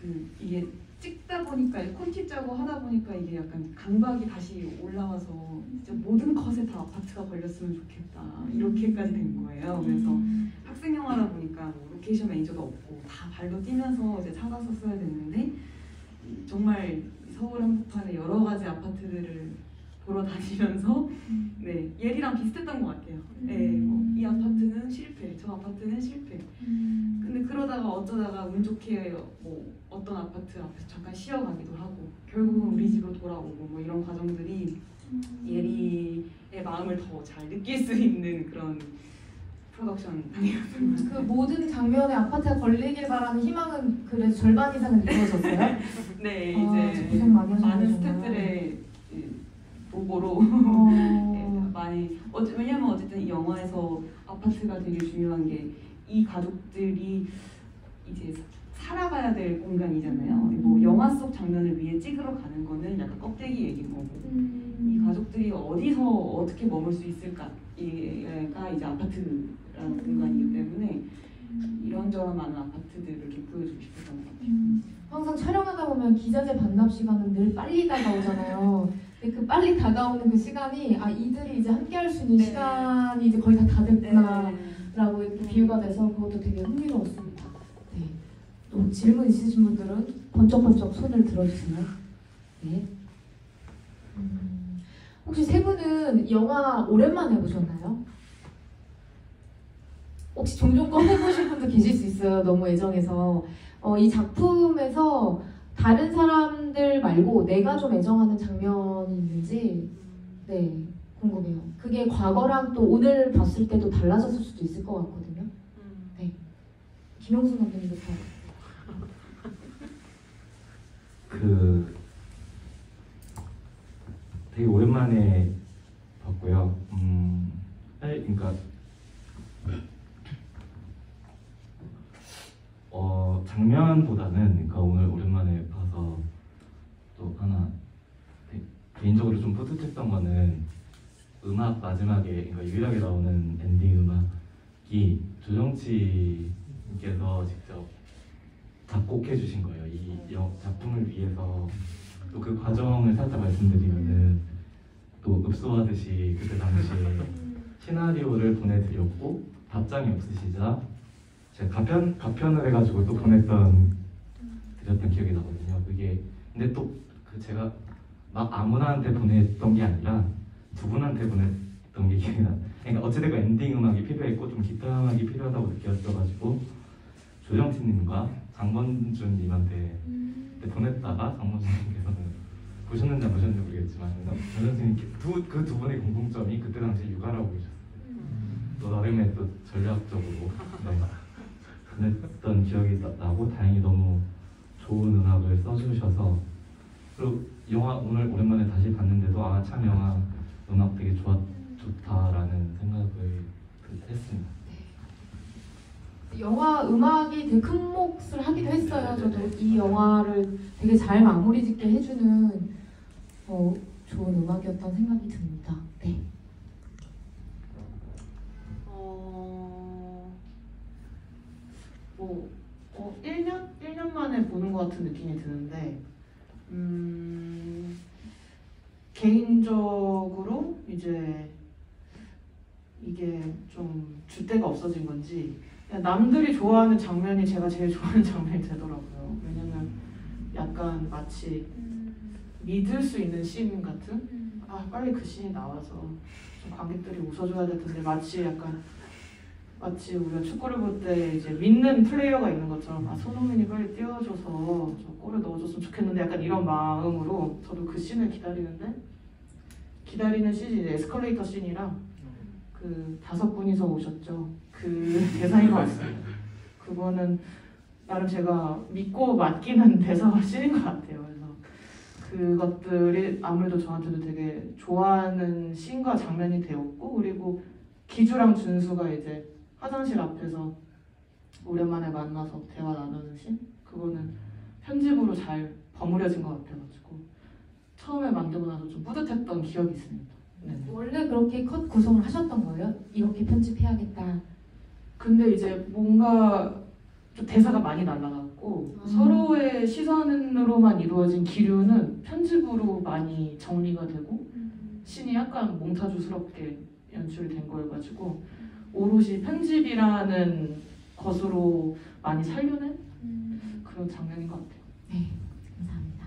그 이게 찍다 보니까 콘티 짜고 하다 보니까 이게 약간 강박이 다시 올라와서 진짜 모든 컷에 다 아파트가 걸렸으면 좋겠다 이렇게까지 된 거예요. 그래서 음. 학생 영화다 보니까 뭐 로케이션 매니저도 없고 다 발로 뛰면서 이제 찾아서 써야 되는데 정말 서울 한복판에 여러 가지 아파트들을 보러 다니면서 네 예리랑 비슷했던 것 같아요. 네, 뭐, 이 아파트는 실패, 저 아파트는 실패. 근데 그러다가 어쩌다가 운 좋게 뭐 어떤 아파트 앞에서 잠깐 쉬어가기도 하고 결국은 우리 집으로 돌아오고 뭐 이런 과정들이 예리의 마음을 더 잘 느낄 수 있는 그런 프로덕션 아니었던 그 모든 장면에 아파트가 걸리길 바라는 희망은 그래도 절반 이상은 이루어졌어요. 네 아, 이제 고생 많이 하셨네요, 많은. 스태프들의 이 보고로 어, 네, 많이 어, 왜냐면 어쨌든 이 영화에서 아파트가 되게 중요한 게 이 가족들이 이제 살아가야 될 공간이잖아요. 음. 뭐 영화 속 장면을 위해 찍으러 가는 거는 약간 껍데기 얘기인 거고 음. 이 가족들이 어디서 어떻게 머물 수 있을까가 이제 아파트라는 공간이기 때문에 이런저런 많은 아파트들을 이렇게 보여주고 싶었던 것 같아요. 음, 항상 촬영하다 보면 기자재 반납 시간은 늘 빨리 다가오잖아요. 근데 그 빨리 다가오는 그 시간이 아 이들이 이제 함께 할 수 있는 네. 시간이 이제 거의 다 다 됐구나. 네. 라고 이렇게 비유가 돼서 그것도 되게 흥미로웠습니다. 네. 또 질문 있으신 분들은 번쩍번쩍 손을 들어주세요. 네. 음, 혹시 세 분은 영화 오랜만에 보셨나요? 혹시 종종 꺼내보신 분도 계실 수 있어요. 너무 애정해서. 어, 이 작품에서 다른 사람들 말고 내가 좀 애정하는 장면이 있는지 네 궁금해요. 그게 과거랑 또 오늘 봤을 때도 달라졌을 수도 있을 것 같거든요. 네. 김영순 감독님부터. 그 되게 오랜만에 봤고요. 음, 사실 그러니까 어 장면보다는 그러니까 오늘 오랜만에 봐서 또 하나 되- 개인적으로 좀 뿌듯했던 거는 음악 마지막에 그러니까 유일하게 나오는 엔딩 음악이 조정치님께서 직접 작곡해 주신 거예요. 이 영- 작품을 위해서 또 그 과정을 살짝 말씀드리면은 또 읍소하듯이 그때 당시에 시나리오를 보내드렸고 답장이 없으시자 제가 가편 가편을 해가지고 또 보냈던 드렸던 기억이 나거든요. 그게 근데 또 그 제가 막 아무나한테 보냈던 게 아니라 두 분한테 보냈던 게 기억이 나. 그러니까 어찌됐건 엔딩 음악이 필요했고 좀 기타 음악이 필요하다고 느꼈어가지고 조정치님과 장건준님한테 그때 보냈다가 장건준님께서는 보셨는지 안 보셨는지 모르겠지만 조정치님 그두 분의 공통점이 그때 당시 육아라고 계셨어요. 또 나름의 또 전략적으로 네. 보냈던 기억이 나, 나고 다행히 너무 좋은 음악을 써주셔서 그리고 영화 오늘 오랜만에 다시 봤는데도 아 참 영화 음악 되게 좋았 좋다라는 생각을 했습니다. 영화 음악이 되게 큰 몫을 하기도 했어요. 저도 이 영화를 되게 잘 마무리 짓게 해주는 어, 좋은 음악이었던 생각이 듭니다. 네. 뭐, 어, 1년? 1년 만에 보는 것 같은 느낌이 드는데, 음, 개인적으로 이제 이게 좀 줏대가 없어진 건지, 남들이 좋아하는 장면이 제가 제일 좋아하는 장면이 되더라고요. 왜냐면 약간 마치 믿을 수 있는 씬 같은? 아, 빨리 그 씬이 나와서 좀 관객들이 웃어줘야 될 텐데 마치 약간 마치 우리가 축구를 볼 때 이제 믿는 플레이어가 있는 것처럼 아 손흥민이 빨리 뛰어줘서 저 골을 넣어줬으면 좋겠는데 약간 이런 마음으로 저도 그 씬을 기다리는데 기다리는 씬이 이제 에스컬레이터 씬이랑 그 다섯 분이서 오셨죠. 그 대사인 것 같습니다. 그거는 나름 제가 믿고 맡기는 대사 씬인 것 같아요. 그래서 그것들이 아무래도 저한테도 되게 좋아하는 씬과 장면이 되었고 그리고 기주랑 준수가 이제 화장실 앞에서 오랜만에 만나서 대화 나누는 씬 그거는 편집으로 잘 버무려진 것 같아가지고 처음에 만들고 나서 좀 뿌듯했던 기억이 있습니다. 네. 원래 그렇게 컷 구성을 하셨던 거예요? 이렇게 편집해야겠다. 근데 이제 뭔가 좀 대사가 많이 날라갔고 아. 서로의 시선으로만 이루어진 기류는 편집으로 많이 정리가 되고 신이 약간 몽타주스럽게 연출이 된 거여가지고 오롯이 편집이라는 것으로 많이 살려낸 그런 장면인 것 같아요. 네, 감사합니다.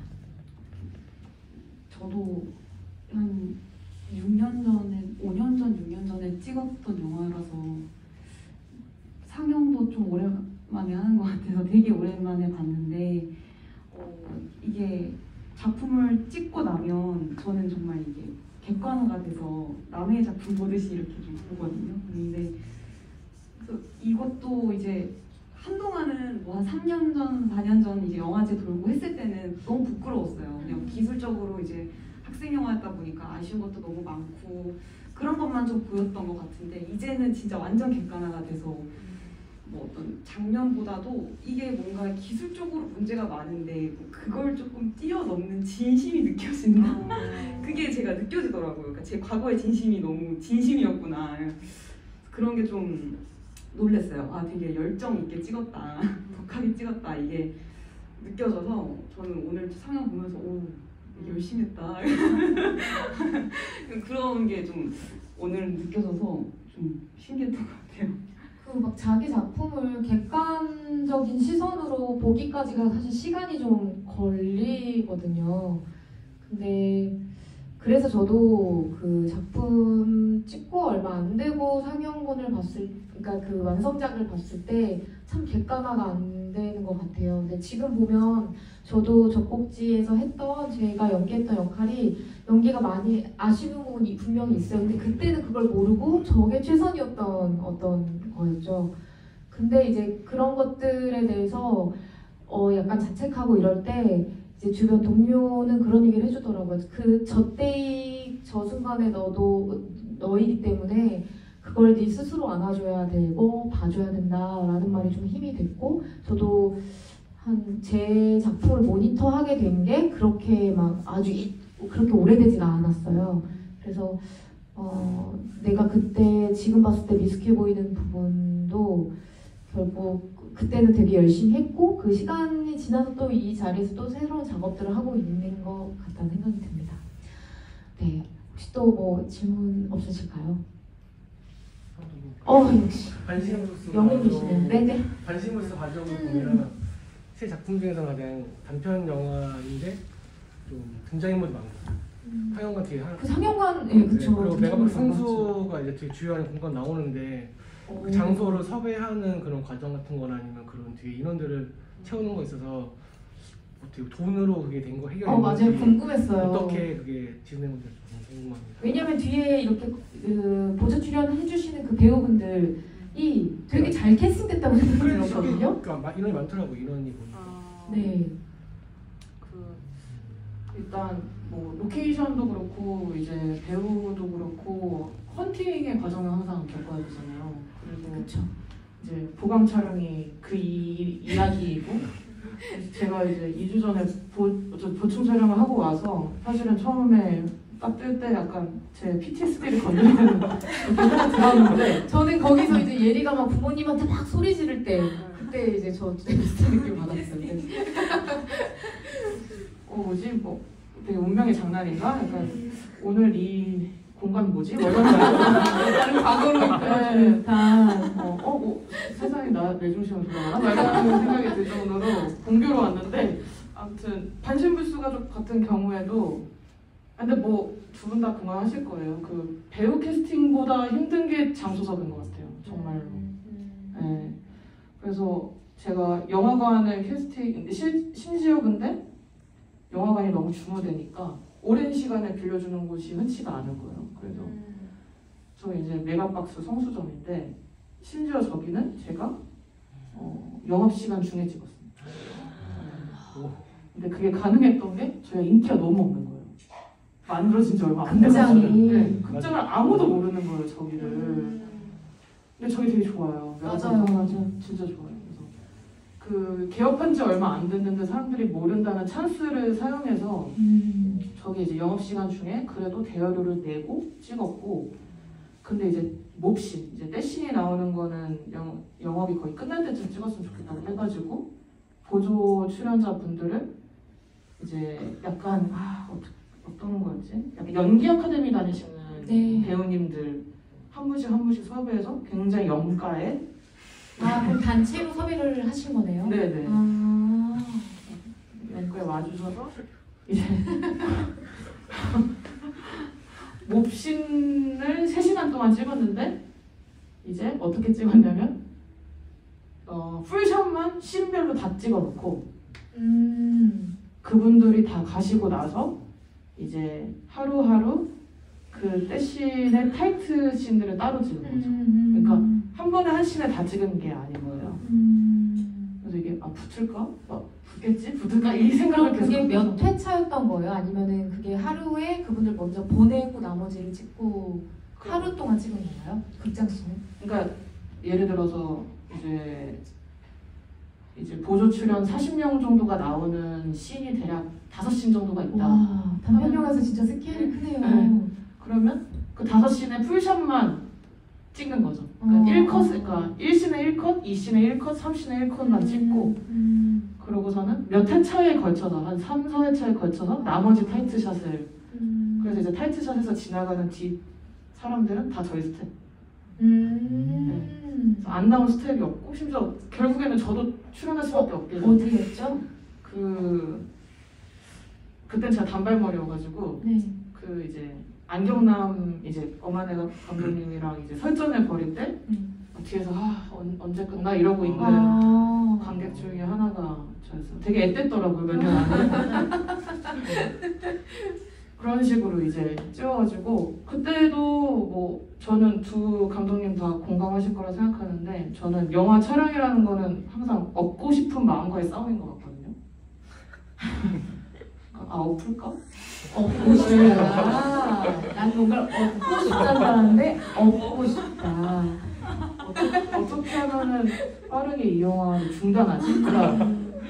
저도 한 6년 전에, 5년 전, 6년 전에 찍었던 영화라서 상영도 좀 오랜만에 하는 것 같아서 되게 오랜만에 봤는데 어, 이게 작품을 찍고 나면 저는 정말 이게 객관화가 돼서 남의 작품 보듯이 이렇게 좀 보거든요. 근데 그래서 이것도 이제 한동안은 뭐 한 3년 전, 4년 전 이제 영화제 돌고 했을 때는 너무 부끄러웠어요. 그냥 기술적으로 이제 학생 영화였다 보니까 아쉬운 것도 너무 많고 그런 것만 좀 보였던 것 같은데 이제는 진짜 완전 객관화가 돼서 뭐 어떤 장면보다도 이게 뭔가 기술적으로 문제가 많은데 뭐 그걸 조금 뛰어넘는 진심이 느껴진다. 그게 제가 느껴지더라고요. 그러니까 제 과거의 진심이 너무 진심이었구나. 그런 게 좀 놀랬어요. 아, 되게 열정 있게 찍었다. 독하게 찍었다. 이게 느껴져서 저는 오늘 상영 보면서 오, 열심히 했다. 그런 게 좀 오늘 느껴져서 좀 신기했던 것 같아요. 그 막 자기 작품을 객관적인 시선으로 보기까지가 사실 시간이 좀 걸리거든요. 근데 그래서 저도 그 작품 찍고 얼마 안 되고 상영본을 봤을, 그러니까 그 완성작을 봤을 때 참 객관화가 안 되는 것 같아요. 근데 지금 보면 저도 젖꼭지에서 했던 제가 연기했던 역할이 연기가 많이 아쉬운 부분이 분명히 있어요. 근데 그때는 그걸 모르고 저게 최선이었던 어떤 거였죠. 근데 이제 그런 것들에 대해서 어 약간 자책하고 이럴 때 이제 주변 동료는 그런 얘기를 해주더라고요. 그 저때저 순간에 너도 너이기 때문에 그걸 네 스스로 안아줘야 되고 봐줘야 된다라는 말이 좀 힘이 됐고 저도 한 제 작품을 모니터하게 된 게 그렇게 막 아주 이- 그렇게 오래되지가 않았어요. 그래서 어, 내가 그때 지금 봤을 때 미숙해 보이는 부분도 결국 그때는 되게 열심히 했고 그 시간이 지나서 또 이 자리에서 또 새로운 작업들을 하고 있는 것 같다는 생각이 듭니다. 네, 혹시 또 뭐 질문 없으실까요? 어 역시 반신부스 영웅이시네요. 네네. 반신부스 과정을 보면 세 작품 중에서 가장 단편 영화인데 좀 등장인물이 많고 상영관 뒤에 하나 그 상영관 예 그쵸. 그리고 메가박 그쵸. 승수가 이제 되게 주요한 공간 나오는데 어. 그 장소를 섭외하는 그런 과정 같은 거나 아니면 그런 뒤에 인원들을 채우는 거 있어서 어떻게 돈으로 그게 된 거 해결이 어 맞아요 궁금했어요. 어떻게 그게 진행된 건지 좀 궁금합니다. 왜냐면 뒤에 이렇게 그 보조 출연해 주시는 그 배우분들이 되게 잘 캐스팅됐다고 생각이 들었거든요. 그러니까 마- 인원이 많더라고 인원이 보니까. 네. 그 일단 뭐 로케이션도 그렇고 이제 배우도 그렇고 헌팅의 과정을 항상 겪어야 되잖아요. 그리고 그렇죠. 이제 보강 촬영이 그 이, 이야기이고 제가 이제 2주 전에 보, 저 보충 촬영을 하고 와서 사실은 처음에 딱 뜰 때 약간 제 PTSD를 건드리는 들었는데 저는 거기서 이제 예리가 막 부모님한테 막 소리 지를 때 그때 이제 저 비슷한 느낌 받았어요. 네. 어 뭐지 뭐 되게 운명의 장난인가? 약간 오늘 이 공간 뭐지? 뭐 이런 거 다른 과거로 네. 듯한 어, 어, 뭐, 세상이 나 내중심으로 돌아가나? 막 이런 생각이 들 정도로 공교로웠는데 아무튼 반신불수 가족 같은 경우에도 근데 뭐 두 분 다 공감하실 거예요. 그 배우 캐스팅보다 힘든 게 장소섭인 것 같아요. 정말로. 네. 그래서 제가 영화관을 캐스팅 실, 심지어 근데 영화관이 너무 중요되니까 오랜 시간에 빌려주는 곳이 흔치가 않은 거예요. 그래서 저 이제 메가박스 성수점인데 심지어 저기는 제가 어, 영업 시간 중에 찍었습니다. 근데 그게 가능했던 게 저희가 인기가 너무 없는 거예요. 만들어진 지 얼마 안 돼서 극장이. 네, 극장을 아무도 모르는 거예요 저기를. 근데 저기 되게 좋아요. 맞아요, 맞아요. 진짜 좋아요. 그래서 그 개업한 지 얼마 안 됐는데 사람들이 모른다는 찬스를 사용해서 음. 저기 이제 영업 시간 중에 그래도 대여료를 내고 찍었고 근데 이제 몹신 이제 떼신이 나오는 거는 영, 영업이 거의 끝날 때쯤 찍었으면 좋겠다고 해가지고 보조 출연자 분들을 이제 약간 아 어떠, 어떤 거였지? 약간 연기 아카데미 다니시는 네. 배우님들 한 분씩 한 분씩 섭외해서 굉장히 영가에 아 그럼 단체로 섭외를 하신 거네요? 네네 아. 연가에 와주셔서 이제 몹신을 3시간 동안 찍었는데 이제 어떻게 찍었냐면 어, 풀샷만 씬별로 다 찍어놓고 음. 그분들이 다 가시고 나서 이제 하루하루 그 떼신의 타이트 씬들을 따로 찍은 거죠. 음. 그러니까 한 번에 한 씬에 다 찍은 게 아닌 거예요. 음. 그래서 이게 아 붙을까? 아, 붙겠지? 붙을까? 이 생각을 계속 그게 몇 회차였던 거예요? 아니면은 그게 하루에 그분들 먼저 보내고 나머지를 찍고 하루 동안 찍은 건가요? 극장 씨는? 그러니까 예를 들어서 이제 이제 보조 출연 40명 정도가 나오는 씬이 대략 5씬 정도가 있다. 와 단편 영화에서 진짜 스케일이 크네요. 네. 그러면 그 5씬의 풀샷만 찍는 거죠. 그러니까 어. 1컷, 그러니까 1씬에 1컷, 2씬에 1컷, 3씬에 1컷만 찍고 음. 그러고서는 몇 회차에 걸쳐서 한 3, 4회차에 걸쳐서 나머지 tight shot을 음. 그래서 이제 타이트샷에서 지나가는 뒤 사람들은 다 저희 스텝. 음. 그래서 안 나온 스텝이 없고 심지어 결국에는 저도 출연할 수밖에 없게 돼요. 어디였죠? 그 그땐 제가 단발머리여가지고 네. 그 이제 안경남 이제 엄한애가 감독님이랑 이제 설전을 벌일 때 음. 뒤에서 아 언, 언제 끝나 이러고 있는 아. 관객 중에 하나가 저였어요. 되게 앳됐더라고요 몇년 안에. 그런 식으로 이제 찍어가지고 그때도 뭐 저는 두 감독님 다 공감하실 거라 생각하는데 저는 영화 촬영이라는 거는 항상 얻고 싶은 마음과의 싸움인 것 같거든요. 아 엎을까? 얻고 싶다. 난 뭔가를 얻고 싶다는 사람인데 얻고 싶다. 어떻게, 어떻게 하면은 빠르게 이 영화를 중단하지? 그러니까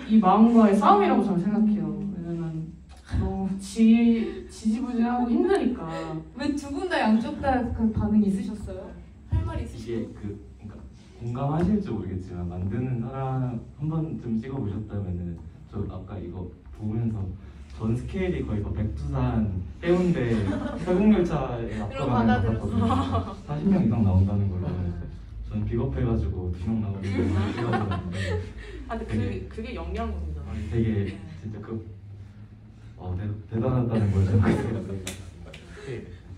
이 마음과의 싸움이라고 저는 생각해요. 왜냐면 너무 지, 지지부진하고 힘드니까. 왜 두 분 다 양쪽 다 그 반응 있으셨어요? 할 말 있으시죠? 이게 그 그러니까 공감하실지 모르겠지만 만드는 사람 한 번쯤 찍어보셨다면은 저 아까 이거 보면서 전 스케일이 거의 뭐 백두산 해운대 설국열차에 앞서가는 것 같거든요. 40명 이상 나온다는 걸로 저는 비겁해가지고 두명 나오는 걸 찍어보는데 아 근데 그, 그게 영양입니다. 되게 진짜 그 어, 대, 대단하다는 걸 생각했어요.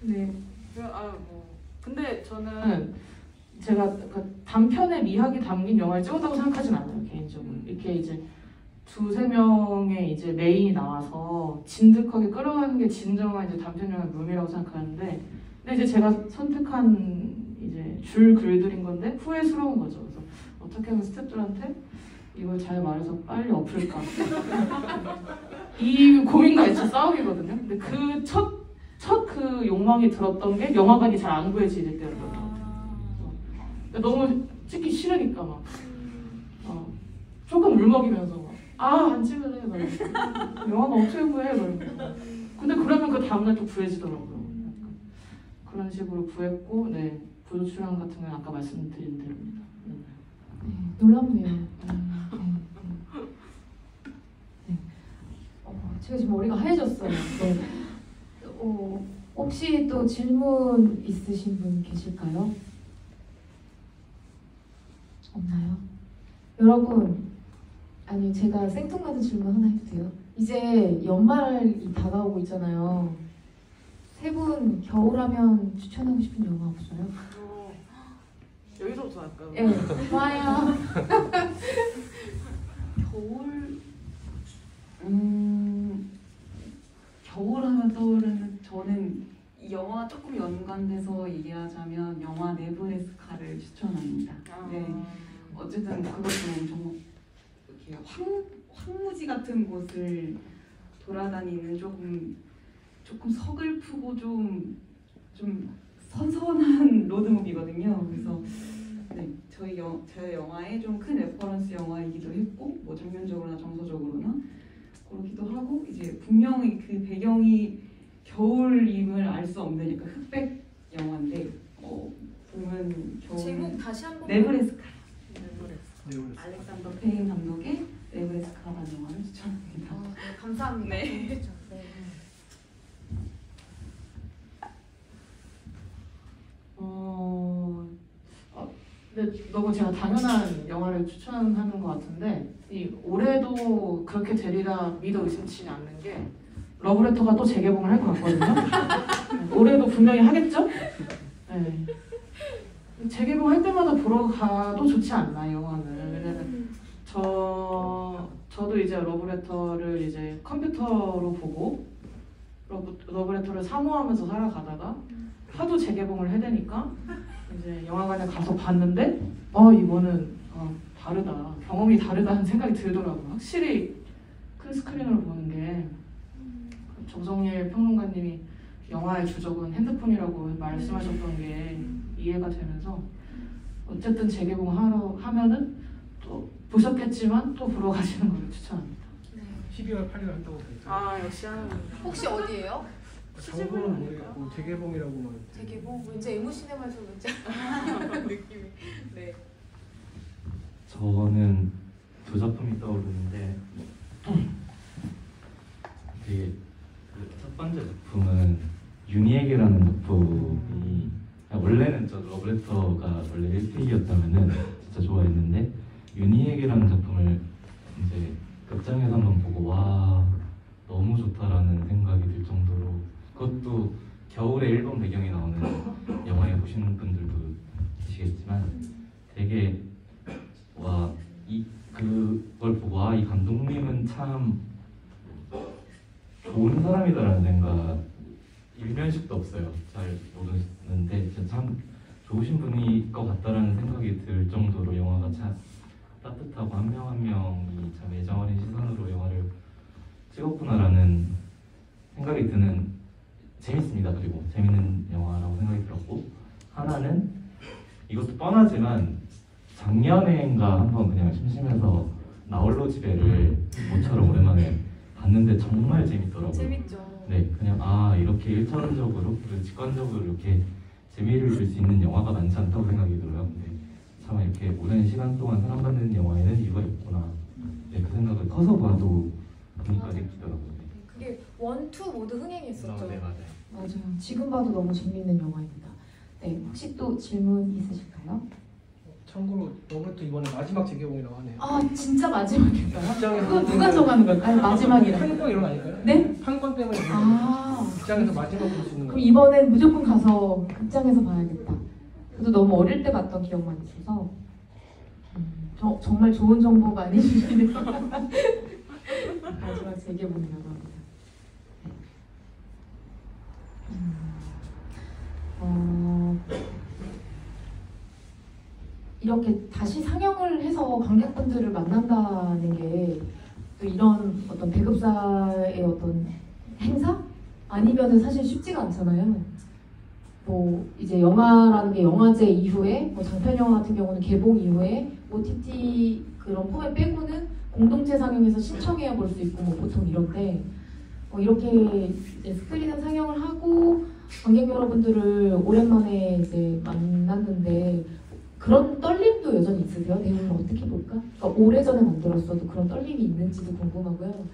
네. 아, 뭐. 근데 저는 제가 그 단편의 미학이 담긴 영화를 찍었다고 생각하진 않아요 개인적으로. 이렇게 이제 두세 명의 이제 메인이 나와서 진득하게 끌어가는 게 진정한 이제 단편 영화의 룸이라고 생각하는데, 근데 이제 제가 선택한 이제 줄 글들인 건데 후회스러운 거죠. 그래서 어떻게 하면 스태프들한테 이걸 잘 말해서 빨리 엎을까? 이 고민과 애초 싸움이거든요. 근데 그 첫 첫 그 욕망이 들었던 게 영화관이 잘 안 구해질 때였거든요. 그러니까 너무 찍기 싫으니까 막 어, 조금 울먹이면서 아안 찍을래 막 이러면서. 영화가 어떻게 구해 막. 근데 그러면 그 다음날 또 구해지더라고요. 약간 그런 식으로 구했고 네 출연 같은 건 아까 말씀드린 대로입니다. 네. 네, 놀랍네요. 네, 네. 어, 제가 지금 머리가 하얘졌어요. 네. 어, 혹시 또 질문 있으신 분 계실까요? 없나요? 여러분, 아니 제가 생뚱맞은 질문 하나 해도 돼요? 이제 연말이 다가오고 있잖아요. 세 분 겨울하면 추천하고 싶은 영화 없어요? 여기서부터 할까요? 네, 좋아요. 겨울 음 겨울 하면 떠오르는 저는 이 영화 조금 연관돼서 얘기하자면 영화 네브레스카를 추천합니다. 네. 어쨌든 그것도 좀 이렇게 황, 황무지 같은 곳을 돌아다니는 조금 조금 서글프고 좀좀 선선한 로드무비거든요. 그래서 네, 저희 영, 제 영화에 좀큰 reference 영화이기도 했고 뭐 장면적으로나 정서적으로나 그렇기도 하고 이제 분명히 그 배경이 겨울임을 알 수 없는 약간 흑백 영화인데 어, 보면 겨울 제목 다시 한번 네브레스카 알렉산더 페인 감독의 네브레스카라는 영화를 추천합니다. 아, 네, 감사합니다. 네. 네. 어, 어, 근데 너무 제가 당연한 영화를 추천하는 것 같은데 이 올해도 그렇게 되리라 믿어 의심치 않는 게 러브레터가 또 재개봉을 할 것 같거든요. 네, 올해도 분명히 하겠죠? 네. 재개봉할 때마다 보러 가도 좋지 않나 영화는. 왜냐면 저 저도 이제 러브레터를 이제 컴퓨터로 보고 러브, 러브레터를 사모하면서 살아가다가 하도 재개봉을 해대니까 이제 영화관에 가서 봤는데 어 이거는 어, 다르다. 경험이 다르다는 생각이 들더라고요. 확실히 큰 스크린으로 보는 게. 정성일 평론가님이 영화의 주적은 핸드폰이라고 말씀하셨던 게 이해가 되면서 어쨌든 재개봉하러 하면은 또 보셨겠지만 또 보러 가시는 걸 추천합니다. 네. 12월 8일 한다고 돼 있어요. 아 역시 하는 혹시 어디예요? 장소는 모르겠고 재개봉이라고만. 재개봉? 왠지 에모 시네마에서 왠지 느낌이. 네. 저는 두 작품이 떠오르는데 되게 그첫 번째 작품은 유니에게라는 작품이 원래는 저 러브레터가 원래 1픽이었다면은 진짜 좋아했는데 유니에게라는 작품을 이제 극장에서 한번 보고 와 너무 좋다라는 생각이 들 정도로 그것도 겨울에 일본 배경이 나오는 영화에 보시는 분들도 계시겠지만 되게 와 이 그걸 보고 와 이 감독님은 참 좋은 사람이다라는 생각 일면식도 없어요 잘 모르는데 참 좋으신 분일 것 같다라는 생각이 들 정도로 영화가 참 따뜻하고 한 명 한 명이 참 애정 어린 시선으로 영화를 찍었구나라는 생각이 드는 재밌습니다 그리고 재밌는 영화라고 생각이 들었고 하나는 이것도 뻔하지만 작년에인가 한번 그냥 심심해서 나홀로 집에를 모처럼 오랜만에 봤는데 정말 재밌더라고요. 재밌죠. 네, 그냥 아 이렇게 일차원적으로 그리고 직관적으로 이렇게 재미를 줄 수 있는 영화가 많지 않다고 생각이 들어요. 근데 참 이렇게 오랜 시간 동안 사랑받는 영화에는 이유가 있구나. 네, 그 생각을 커서 봐도 보니까 느끼더라고요. 네. 그게 one, two 모두 흥행했었죠. 네, 맞아요. 맞아요. 지금 봐도 너무 재밌는 영화입니다. 네, 혹시 또 질문 있으실까요? 참고로 러브레터 이번에 마지막 재개봉이라고 하네요. 아 진짜? 극장에서 그거 누가 정하는 걸까요? 마지막이라. 판권 이런 거 아닐까요? 네? 판권 때문에 아 극장에서 마지막 볼 수 있는 그럼 거. 이번엔 무조건 가서 극장에서 봐야겠다. 저도 너무 어릴 때 봤던 기억만 있어서 음, 저, 정말 좋은 정보 많이 주시네요. 마지막 재개봉이라고 합니다. 네. 음, 어, 이렇게 다시 상영을 해서 관객분들을 만난다는 게 또 이런 어떤 배급사의 어떤 행사 아니면은 사실 쉽지가 않잖아요. 뭐 이제 영화라는 게 영화제 이후에 뭐 장편 영화 같은 경우는 개봉 이후에 OTT 그런 포맷 빼고는 공동체 상영에서 신청해야 볼 수 있고 뭐 보통 이런데 어, 이렇게 스크린에 상영을 하고 관객 여러분들을 오랜만에 이제 만났는데 그런 떨림도 여전히 있으세요? 내용을 어떻게 볼까? 그러니까 오래전에 만들었어도 그런 떨림이 있는지도 궁금하고요.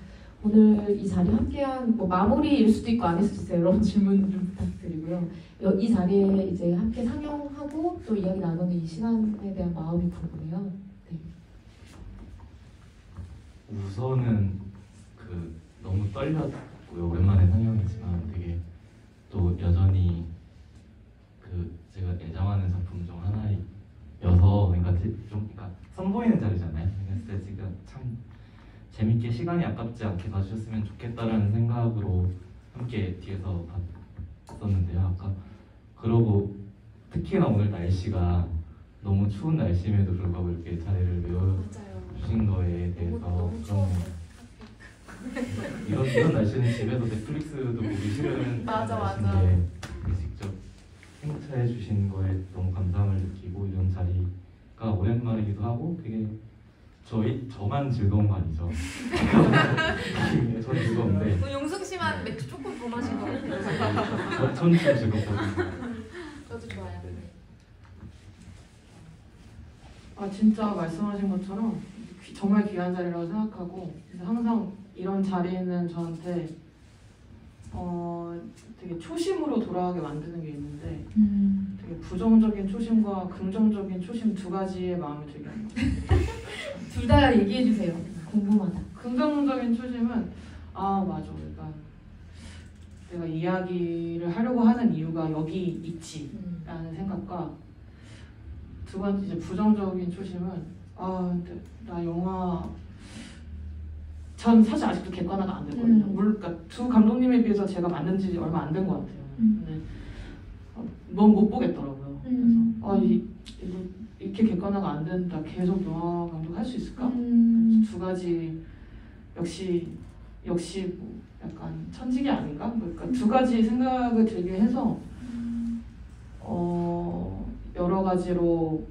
오늘 이 자리 함께한 뭐 마무리일 수도 있고 아닐 수도 있어요. 여러분 질문 좀 부탁드리고요. 여- 이 자리에 이제 함께 상영하고 또 이야기 나누는 이 시간에 대한 마음이 궁금해요. 네. 우선은 그 너무 떨렸고요. 오랜만에 상영이지만 되게 또 여전히 그 제가 애정하는 작품 중 하나 여서 제- 좀 그러니까 선보이는 자리잖아요. 그래서 지금 참 재밌게 시간이 아깝지 않게 봐주셨으면 좋겠다라는 생각으로 함께 뒤에서 봤었는데요. 아까 그러고 특히나 오늘 날씨가 너무 추운 날씨임에도 불구하고 이렇게 자리를 메워주신. 거에 대해서 추워요. 이런 이런 날씨는 집에서 넷플릭스도 보기 싫은 맞아, 맞아. 직접 행차해 주신 거에 너무 감사함을 느끼고 이런 자리가 오랜만이기도 하고 되게 저희 저만 즐거운 거 아니죠? 전 즐거운데 뭐 용승 씨만 맥주 조금 더 마신 것 같아요. 저- 전 진짜 즐겁거든요. 저도 좋아요. 아 진짜 말씀하신 것처럼 귀- 정말 귀한 자리라고 생각하고 그래서 항상 이런 자리는 저한테 어 되게 초심으로 돌아가게 만드는 게 있는데 음. 되게 부정적인 초심과 긍정적인 초심 두 가지의 마음이 들게 합니다. 둘다 얘기해 주세요. 궁금하다. 긍정적인 초심은 아 맞아 그러니까 내가 이야기를 하려고 하는 이유가 여기 있지 음. 라는 생각과 두 번째 이제 부정적인 초심은 아 나 영화 전 사실 아직도 객관화가 안 됐거든요. 음. 물, 그러니까 두 감독님에 비해서 제가 만든 지 얼마 안 된 것 같아요. 음. 근데 어, 너무 못 보겠더라고요. 음. 그래서 아 이, 이렇게 객관화가 안 된다. 계속 영화 감독 할 수 있을까? 음. 두 가지 역시 역시 뭐 약간 천직이 아닌가? 그러니까 두 가지 생각을 들게 해서 어 여러 가지로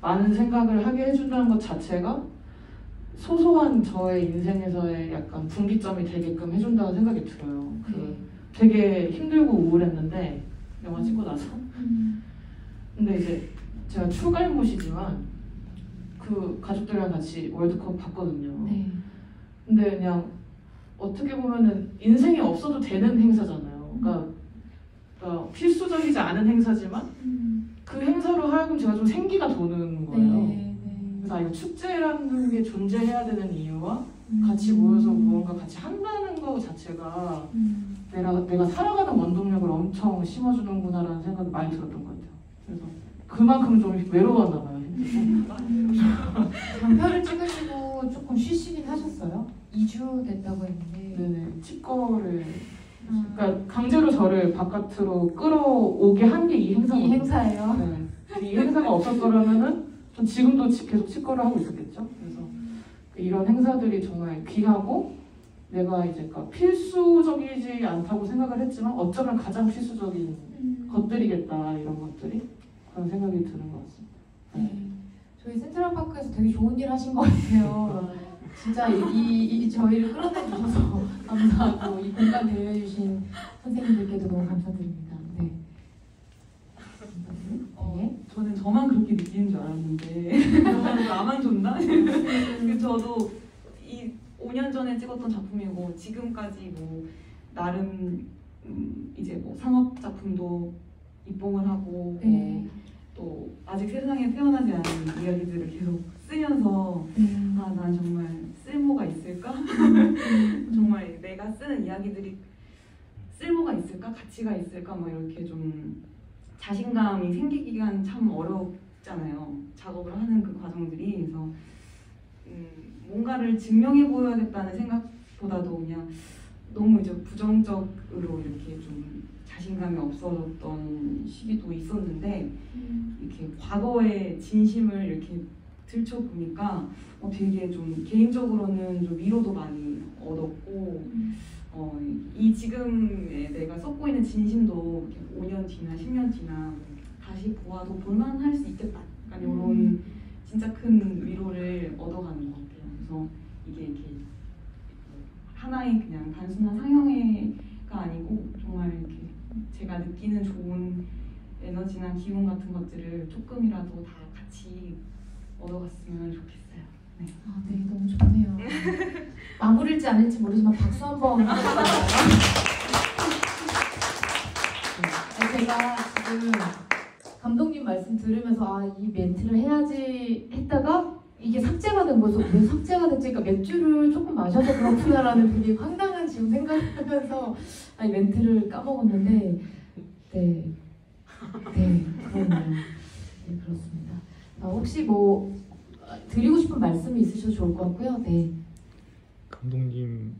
많은 생각을 하게 해준다는 것 자체가 소소한 저의 인생에서의 약간 분기점이 되게끔 해준다는 생각이 들어요. 그 네. 되게 힘들고 우울했는데 영화 찍고 나서 음. 근데 이제 제가 출갈못이지만 그 가족들이랑 같이 월드컵 봤거든요. 네. 근데 그냥 어떻게 보면은 인생이 없어도 되는 행사잖아요. 그러니까, 그러니까 필수적이지 않은 행사지만 음. 그 행사로 하여금 제가 좀 생기가 도는 거예요. 네. 네. 그래서 아, 이거 축제라는 게 존재해야 되는 이유와 음. 같이 모여서 무언가 같이 한다는 거 자체가 음. 내가 내가 살아가는 원동력을 엄청 심어주는구나라는 생각이 많이 들었던 것 같아요. 그래서 그만큼 좀 외로웠나 봐요. 장표를 찍으시고 조금 쉬시긴 하셨어요? 2주 됐다고 했는데. 네네 치과를 음. 그러니까 강제로 저를 바깥으로 끌어오게 한 게 이 행사거든요. 이 행사예요? 네. 이 행사가 없었더라면은 전 지금도 치- 계속 치과를 하고 있었겠죠. 그래서 이런 행사들이 정말 귀하고 내가 이제 그러니까 필수적이지 않다고 생각을 했지만 어쩌면 가장 필수적인 음. 것들이겠다 이런 것들이 그런 생각이 드는 것 같습니다. 네. 저희 센트럴파크에서 되게 좋은 일 하신 것 같아요. 진짜 이, 이, 이 저희를 끌어내 주셔서 감사하고 이 공간 대여해 주신 선생님들께도 너무 감사드립니다. 네. 어, 네. 저는 저만 그렇게 느끼는 줄 알았는데 나만 좋나? 그 저도 이 5년 전에 찍었던 작품이고 지금까지 뭐 나름 음, 이제 뭐 상업 작품도 입봉을 하고 네. 뭐또 아직 세상에 태어나지 않은 이야기들을 계속 쓰면서 네. 아난 정말 쓸모가 있을까? 정말 내가 쓰는 이야기들이 쓸모가 있을까? 가치가 있을까? 뭐 이렇게 좀 자신감이 생기기가 참 어렵잖아요. 작업을 하는 그 과정들이. 그래서 음, 뭔가를 증명해 보여야겠다는 생각보다도 그냥 너무 이제 부정적으로 이렇게 좀 자신감이 없어졌던 시기도 있었는데 이렇게 과거의 진심을 이렇게 들춰 보니까 어, 되게 좀 개인적으로는 좀 위로도 많이 얻었고 어, 이 지금의 내가 썩고 있는 진심도 이렇게 5년 뒤나 10년 뒤나 다시 보아도 볼만할 수 있겠다. 약간 이런 진짜 큰 위로를 얻어가는 것 같아요. 그래서 이게 이렇게 하나의 그냥 단순한 상영회가 아니고 정말 이렇게 제가 느끼는 좋은 에너지나 기운 같은 것들을 조금이라도 다 같이 얻어갔으면 좋겠어요. 네. 아, 네, 너무 좋네요. 마무리일지 아닐지 모르지만 박수 한번. 네, 제가 지금 감독님 말씀 들으면서 아, 이 멘트를 해야지 했다가 이게 삭제가 된 거죠. 왜 삭제가 됐지? 그러니까 맥주를 조금 마셔서 그렇구나라는 되게 황당한 지금 생각을 하면서 아, 이 멘트를 까먹었는데 네. 네, 그렇네요. 네, 그렇습니다. 아, 혹시 뭐 드리고 싶은 말씀이 있으셔도 좋을 것 같고요. 네. 감독님,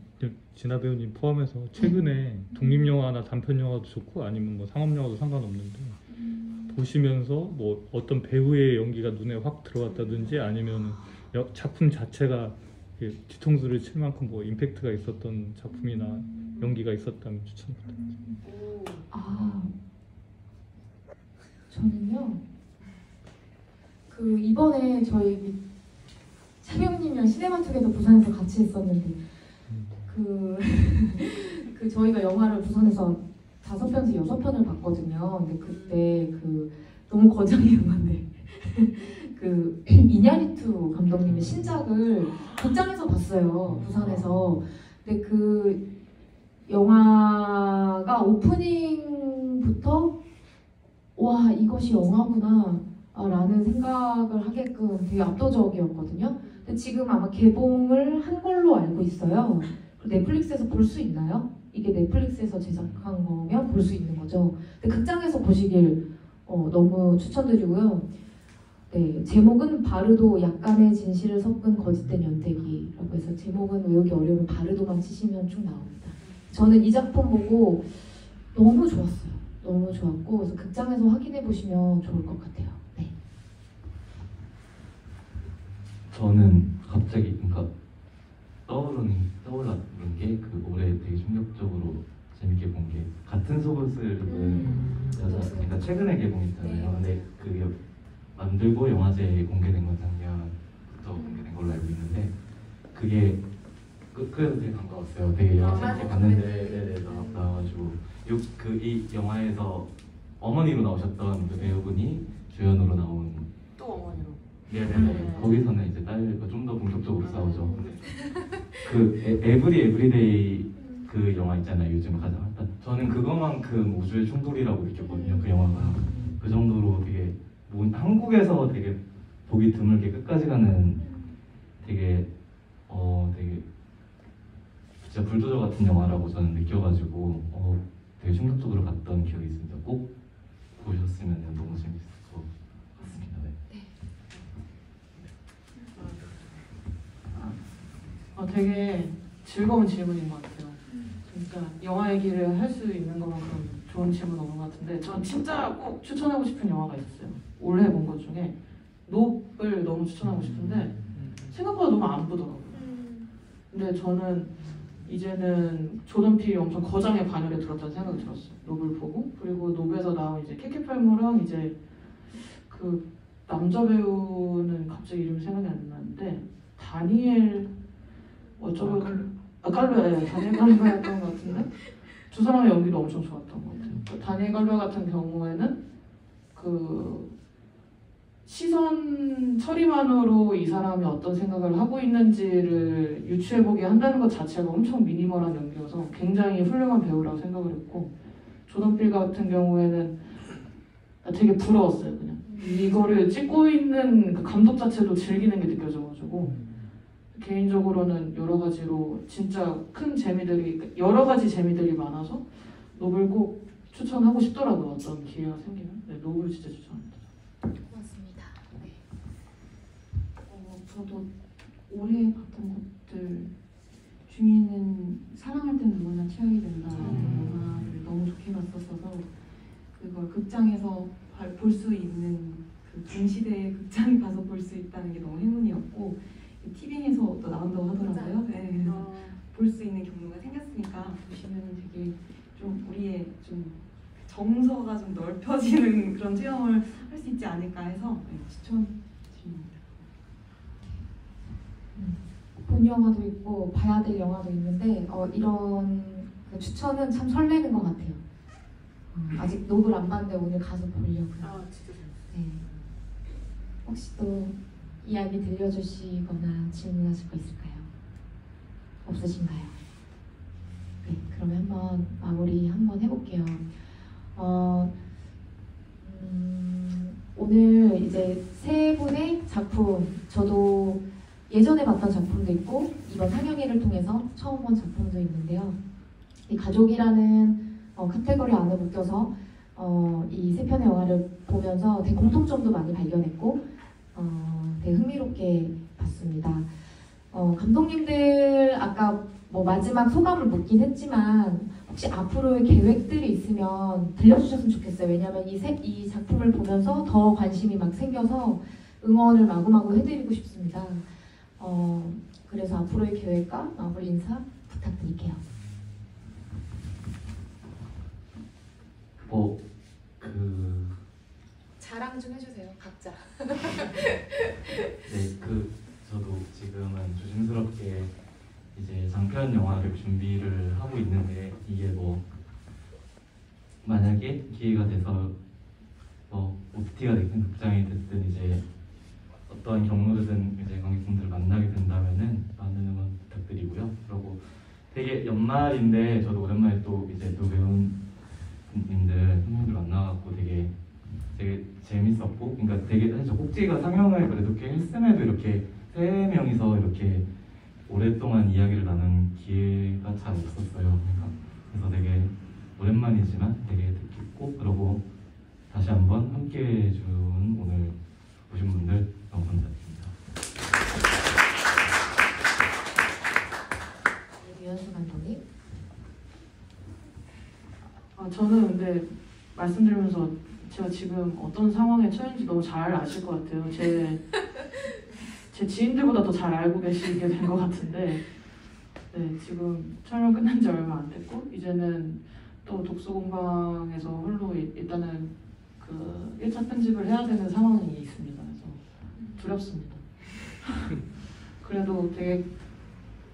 진아 배우님 포함해서 최근에 독립 영화나 단편 영화도 좋고 아니면 뭐 상업 영화도 상관없는데 보시면서 뭐 어떤 배우의 연기가 눈에 확 들어왔다든지 아니면 여- 작품 자체가 뒤통수를 칠 만큼 뭐 임팩트가 있었던 작품이나 연기가 있었다면 추천 부탁드립니다. 오. 아, 저는요. 그 이번에 저희 차병님이랑 시네마투게더 부산에서 같이 했었는데 그, 그 저희가 영화를 부산에서 다섯 편에서 여섯 편을 봤거든요. 근데 그때 그 너무 거장의 영화인데 그 이냐리투 감독님의 신작을 극장에서 봤어요. 부산에서. 근데 그 영화가 오프닝부터 와 이것이 영화구나 아, 라는 생각을 하게끔 되게 압도적이었거든요. 근데 지금 아마 개봉을 한 걸로 알고 있어요. 넷플릭스에서 볼 수 있나요? 이게 넷플릭스에서 제작한 거면 볼 수 있는 거죠. 근데 극장에서 보시길 어, 너무 추천드리고요. 네, 제목은 바르도 약간의 진실을 섞은 거짓된 연대기라고 해서 제목은 외우기 어려운 바르도만 치시면 쭉 나옵니다. 저는 이 작품 보고 너무 좋았어요. 너무 좋았고 그래서 극장에서 확인해 보시면 좋을 것 같아요. 네. 저는 갑자기 그러니까 떠오르는 떠올랐던 게 그 올해 되게 충격적으로 재밌게 본 게 같은 속옷을 입은 여자 그러니까 최근에 개봉했잖아요. 근데 그게 만들고 영화제에 공개된 건 작년부터 공개된 걸로 알고 있는데 그게 그, 그래서 되게 반가웠어요. 되게 영화 재밌게 봤는데 네네 나- 나와가지고 그이 영화에서 어머니로 나오셨던 그 배우분이 주연으로 나온 또 어머니로. 네네네 거기서는 이제 딸과 좀 더 본격적으로 싸우죠. 그 에, every everyday 그 영화 있잖아요. 요즘 가장 핫한. 저는 그것만큼 우주의 충돌이라고 느꼈거든요. 그 영화가 그 정도로 되게 뭐, 한국에서 되게 보기 드물게 끝까지 가는 되게 어 되게 진짜 불도저 같은 영화라고 저는 느껴가지고 어 되게 충격적으로 봤던 기억이 있습니다. 꼭 보셨으면 너무 재밌을 것 같습니다. 네. 어, 되게 즐거운 질문인 것 같아요. 진짜 영화 얘기를 할 수 있는 것만큼 좋은 질문 없는 것 같은데 전 진짜 꼭 추천하고 싶은 영화가 있었어요. 올해 본 것 중에 높을 너무 추천하고 싶은데 생각보다 너무 안 보더라고요. 근데 저는 이제는 조던 필이 엄청 거장의 반열에 들었다는 생각이 들었어요. 노블 보고 그리고 노브에서 나온 이제 케케팔모랑 이제 그 남자 배우는 갑자기 이름 생각이 안 나는데 다니엘 어쩌고 아 깔루야 예, 다니엘 깔루야였던 것 같은데? 두 사람의 연기도 엄청 좋았던 것 같아요. 그 다니엘 깔루야 같은 경우에는 그 시선 처리만으로 이 사람이 어떤 생각을 하고 있는지를 유추해보게 한다는 것 자체가 엄청 미니멀한 연기여서 굉장히 훌륭한 배우라고 생각을 했고 조던필 같은 경우에는 되게 부러웠어요 그냥. 이거를 찍고 있는 그 감독 자체도 즐기는 게 느껴져가지고 개인적으로는 여러 가지로 진짜 큰 재미들이 여러 가지 재미들이 많아서 노블 꼭 추천하고 싶더라고요 어떤 기회가 생기면 네, 노블 진짜 추천합니다 고맙습니다. 네. 어, 저도 올해 봤던 것들 중에는 사랑할 땐 누구나 취하게 된다라는 영화를 너무 좋게 봤었어서 그걸 극장에서 볼 수 있는 그 동시대에 극장에 가서 볼 수 있다는 게 너무 행운이었고 티빙에서 또 나온다고 하더라고요. 네, 그래서 어, 볼수 있는 경로가 생겼으니까 보시면 되게 좀 우리의 좀 정서가 좀 넓혀지는 그런 체험을 할 수 있지 않을까 해서 네, 추천드립니다. 본 영화도 있고 봐야 될 영화도 있는데 어, 이런 그 추천은 참 설레는 것 같아요. 어, 아직 녹을 안 봤는데 오늘 가서 보려고요. 아 진짜 재밌어요. 네. 혹시 또 이야기 들려주시거나 질문하실 거 있을까요? 없으신가요? 네, 그러면 한번 마무리 한번 해볼게요. 어, 음, 오늘 이제 세 분의 작품, 저도 예전에 봤던 작품도 있고 이번 상영회를 통해서 처음 본 작품도 있는데요. 이 가족이라는 어, 카테고리 안에 묶여서 어, 이 세 편의 영화를 보면서 되게 공통점도 많이 발견했고 어, 되게 흥미롭게 봤습니다. 어, 감독님들 아까 뭐 마지막 소감을 묻긴 했지만 혹시 앞으로의 계획들이 있으면 들려주셨으면 좋겠어요. 왜냐하면 이, 세- 이 작품을 보면서 더 관심이 막 생겨서 응원을 마구마구 해드리고 싶습니다. 어, 그래서 앞으로의 계획과 마무리 인사 부탁드릴게요. 뭐, 그, 자랑 좀 해주세요, 각자. 네, 그, 저도 지금은 조심스럽게 이제 장편 영화를 준비를 하고 있는데, 이게 뭐, 만약에 기회가 돼서 뭐, OTT가 됐든 극장이 됐든 이제 어떤 경로든 이제 관객분들을 만나게 된다면은 많은 응원 부탁드리고요. 그리고 되게 연말인데 저도 오랜만에 또 이제 또 배우님들 선생님들 만나갖고 되게 되게 재밌었고, 그러니까 되게 사실 저 꼭지가 상영을 그래도 꽤 했음에도 이렇게 세 명이서 이렇게 오랫동안 이야기를 나눈 기회가 잘 없었어요. 그러니까 그래서 되게 오랜만이지만 되게 뜻깊고 그리고 다시 한번 함께해 준 오늘 보신 분들 너무 감사드립니다. 네, 유현수 감독님. 아, 저는 근데 말씀드리면서 제가 지금 어떤 상황에 처했는지 너무 잘 아실 것 같아요. 제, 제 지인들보다 더 잘 알고 계시게 된 것 같은데 네, 지금 촬영 끝난 지 얼마 안 됐고 이제는 또 독서 공방에서 홀로 일- 일단은 그 1차 편집을 해야 되는 상황이 있습니다. 그래서 두렵습니다. 그래도 되게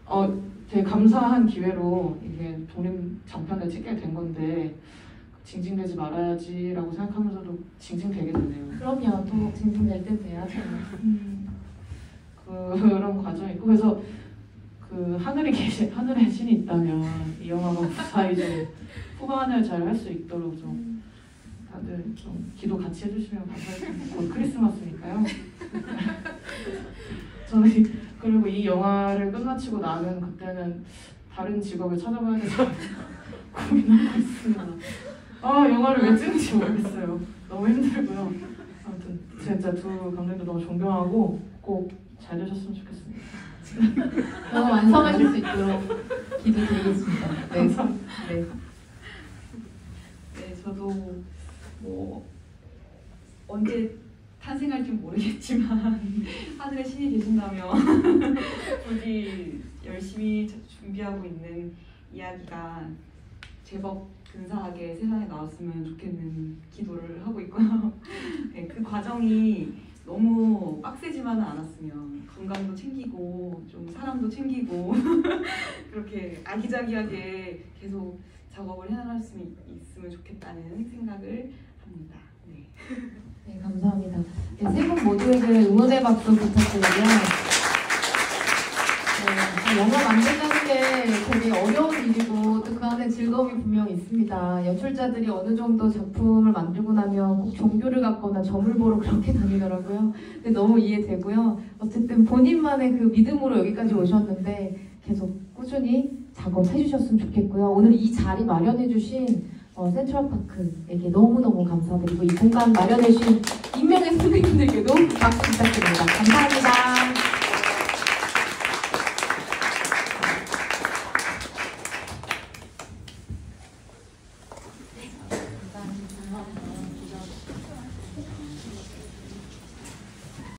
어 되게 감사한 기회로 이게 독립 장편을 찍게 된 건데 징징대지 말아야지라고 생각하면서도 징징대게 되네요. 그럼요. 또 진심될 때 돼야죠. 그런 과정이 있고 그래서 그 하늘에 계신 하늘에 신이 있다면 이 영화가 무사히 좀 후반을 잘 할 수 있도록 좀 다들 좀 기도 같이 해주시면 감사하겠습니다. 곧 크리스마스니까요. 저는 이- 그리고 이 영화를 끝마치고 나면 그때는 다른 직업을 찾아봐야 않나 고민하고 있습니다. 아 영화를 왜 찍는지 모르겠어요. 너무 힘들고요. 아무튼 진짜 두 감독님도 너무 존경하고 꼭 잘 되셨으면 좋겠습니다. 더 완성하실 수 있도록 기도드리겠습니다. 네. 감사합니다. 네. 네, 저도 뭐 언제 탄생할지 모르겠지만 하늘에 신이 계신다면 부디 열심히 자- 준비하고 있는 이야기가 제법 근사하게 세상에 나왔으면 좋겠는 기도를 하고 있고요. 네, 그 과정이 너무 빡세지만은 않았으면 건강도 챙기고 좀 사람도 챙기고 그렇게 아기자기하게 계속 작업을 해나갈 수 있- 있으면 좋겠다는 생각을 합니다. 네. 네, 감사합니다. 네, 세분 모두에게 응원의 박수 부탁드리고요. 네, 영화 만든다는 게 되게 어려운 일이고 또 그 안에 즐거움이 분명히 있습니다. 연출자들이 어느 정도 작품을 만들고 나면 꼭 종교를 갖거나 점을 보러 그렇게 다니더라고요. 근데 너무 이해되고요. 어쨌든 본인만의 그 믿음으로 여기까지 오셨는데 계속 꾸준히 작업해 주셨으면 좋겠고요. 오늘 이 자리 마련해 주신 어, 센트럴파크에게 너무너무 감사드리고 이 공간 마련해 주신 임명의 선생님들께도 박수 부탁드립니다. 감사합니다.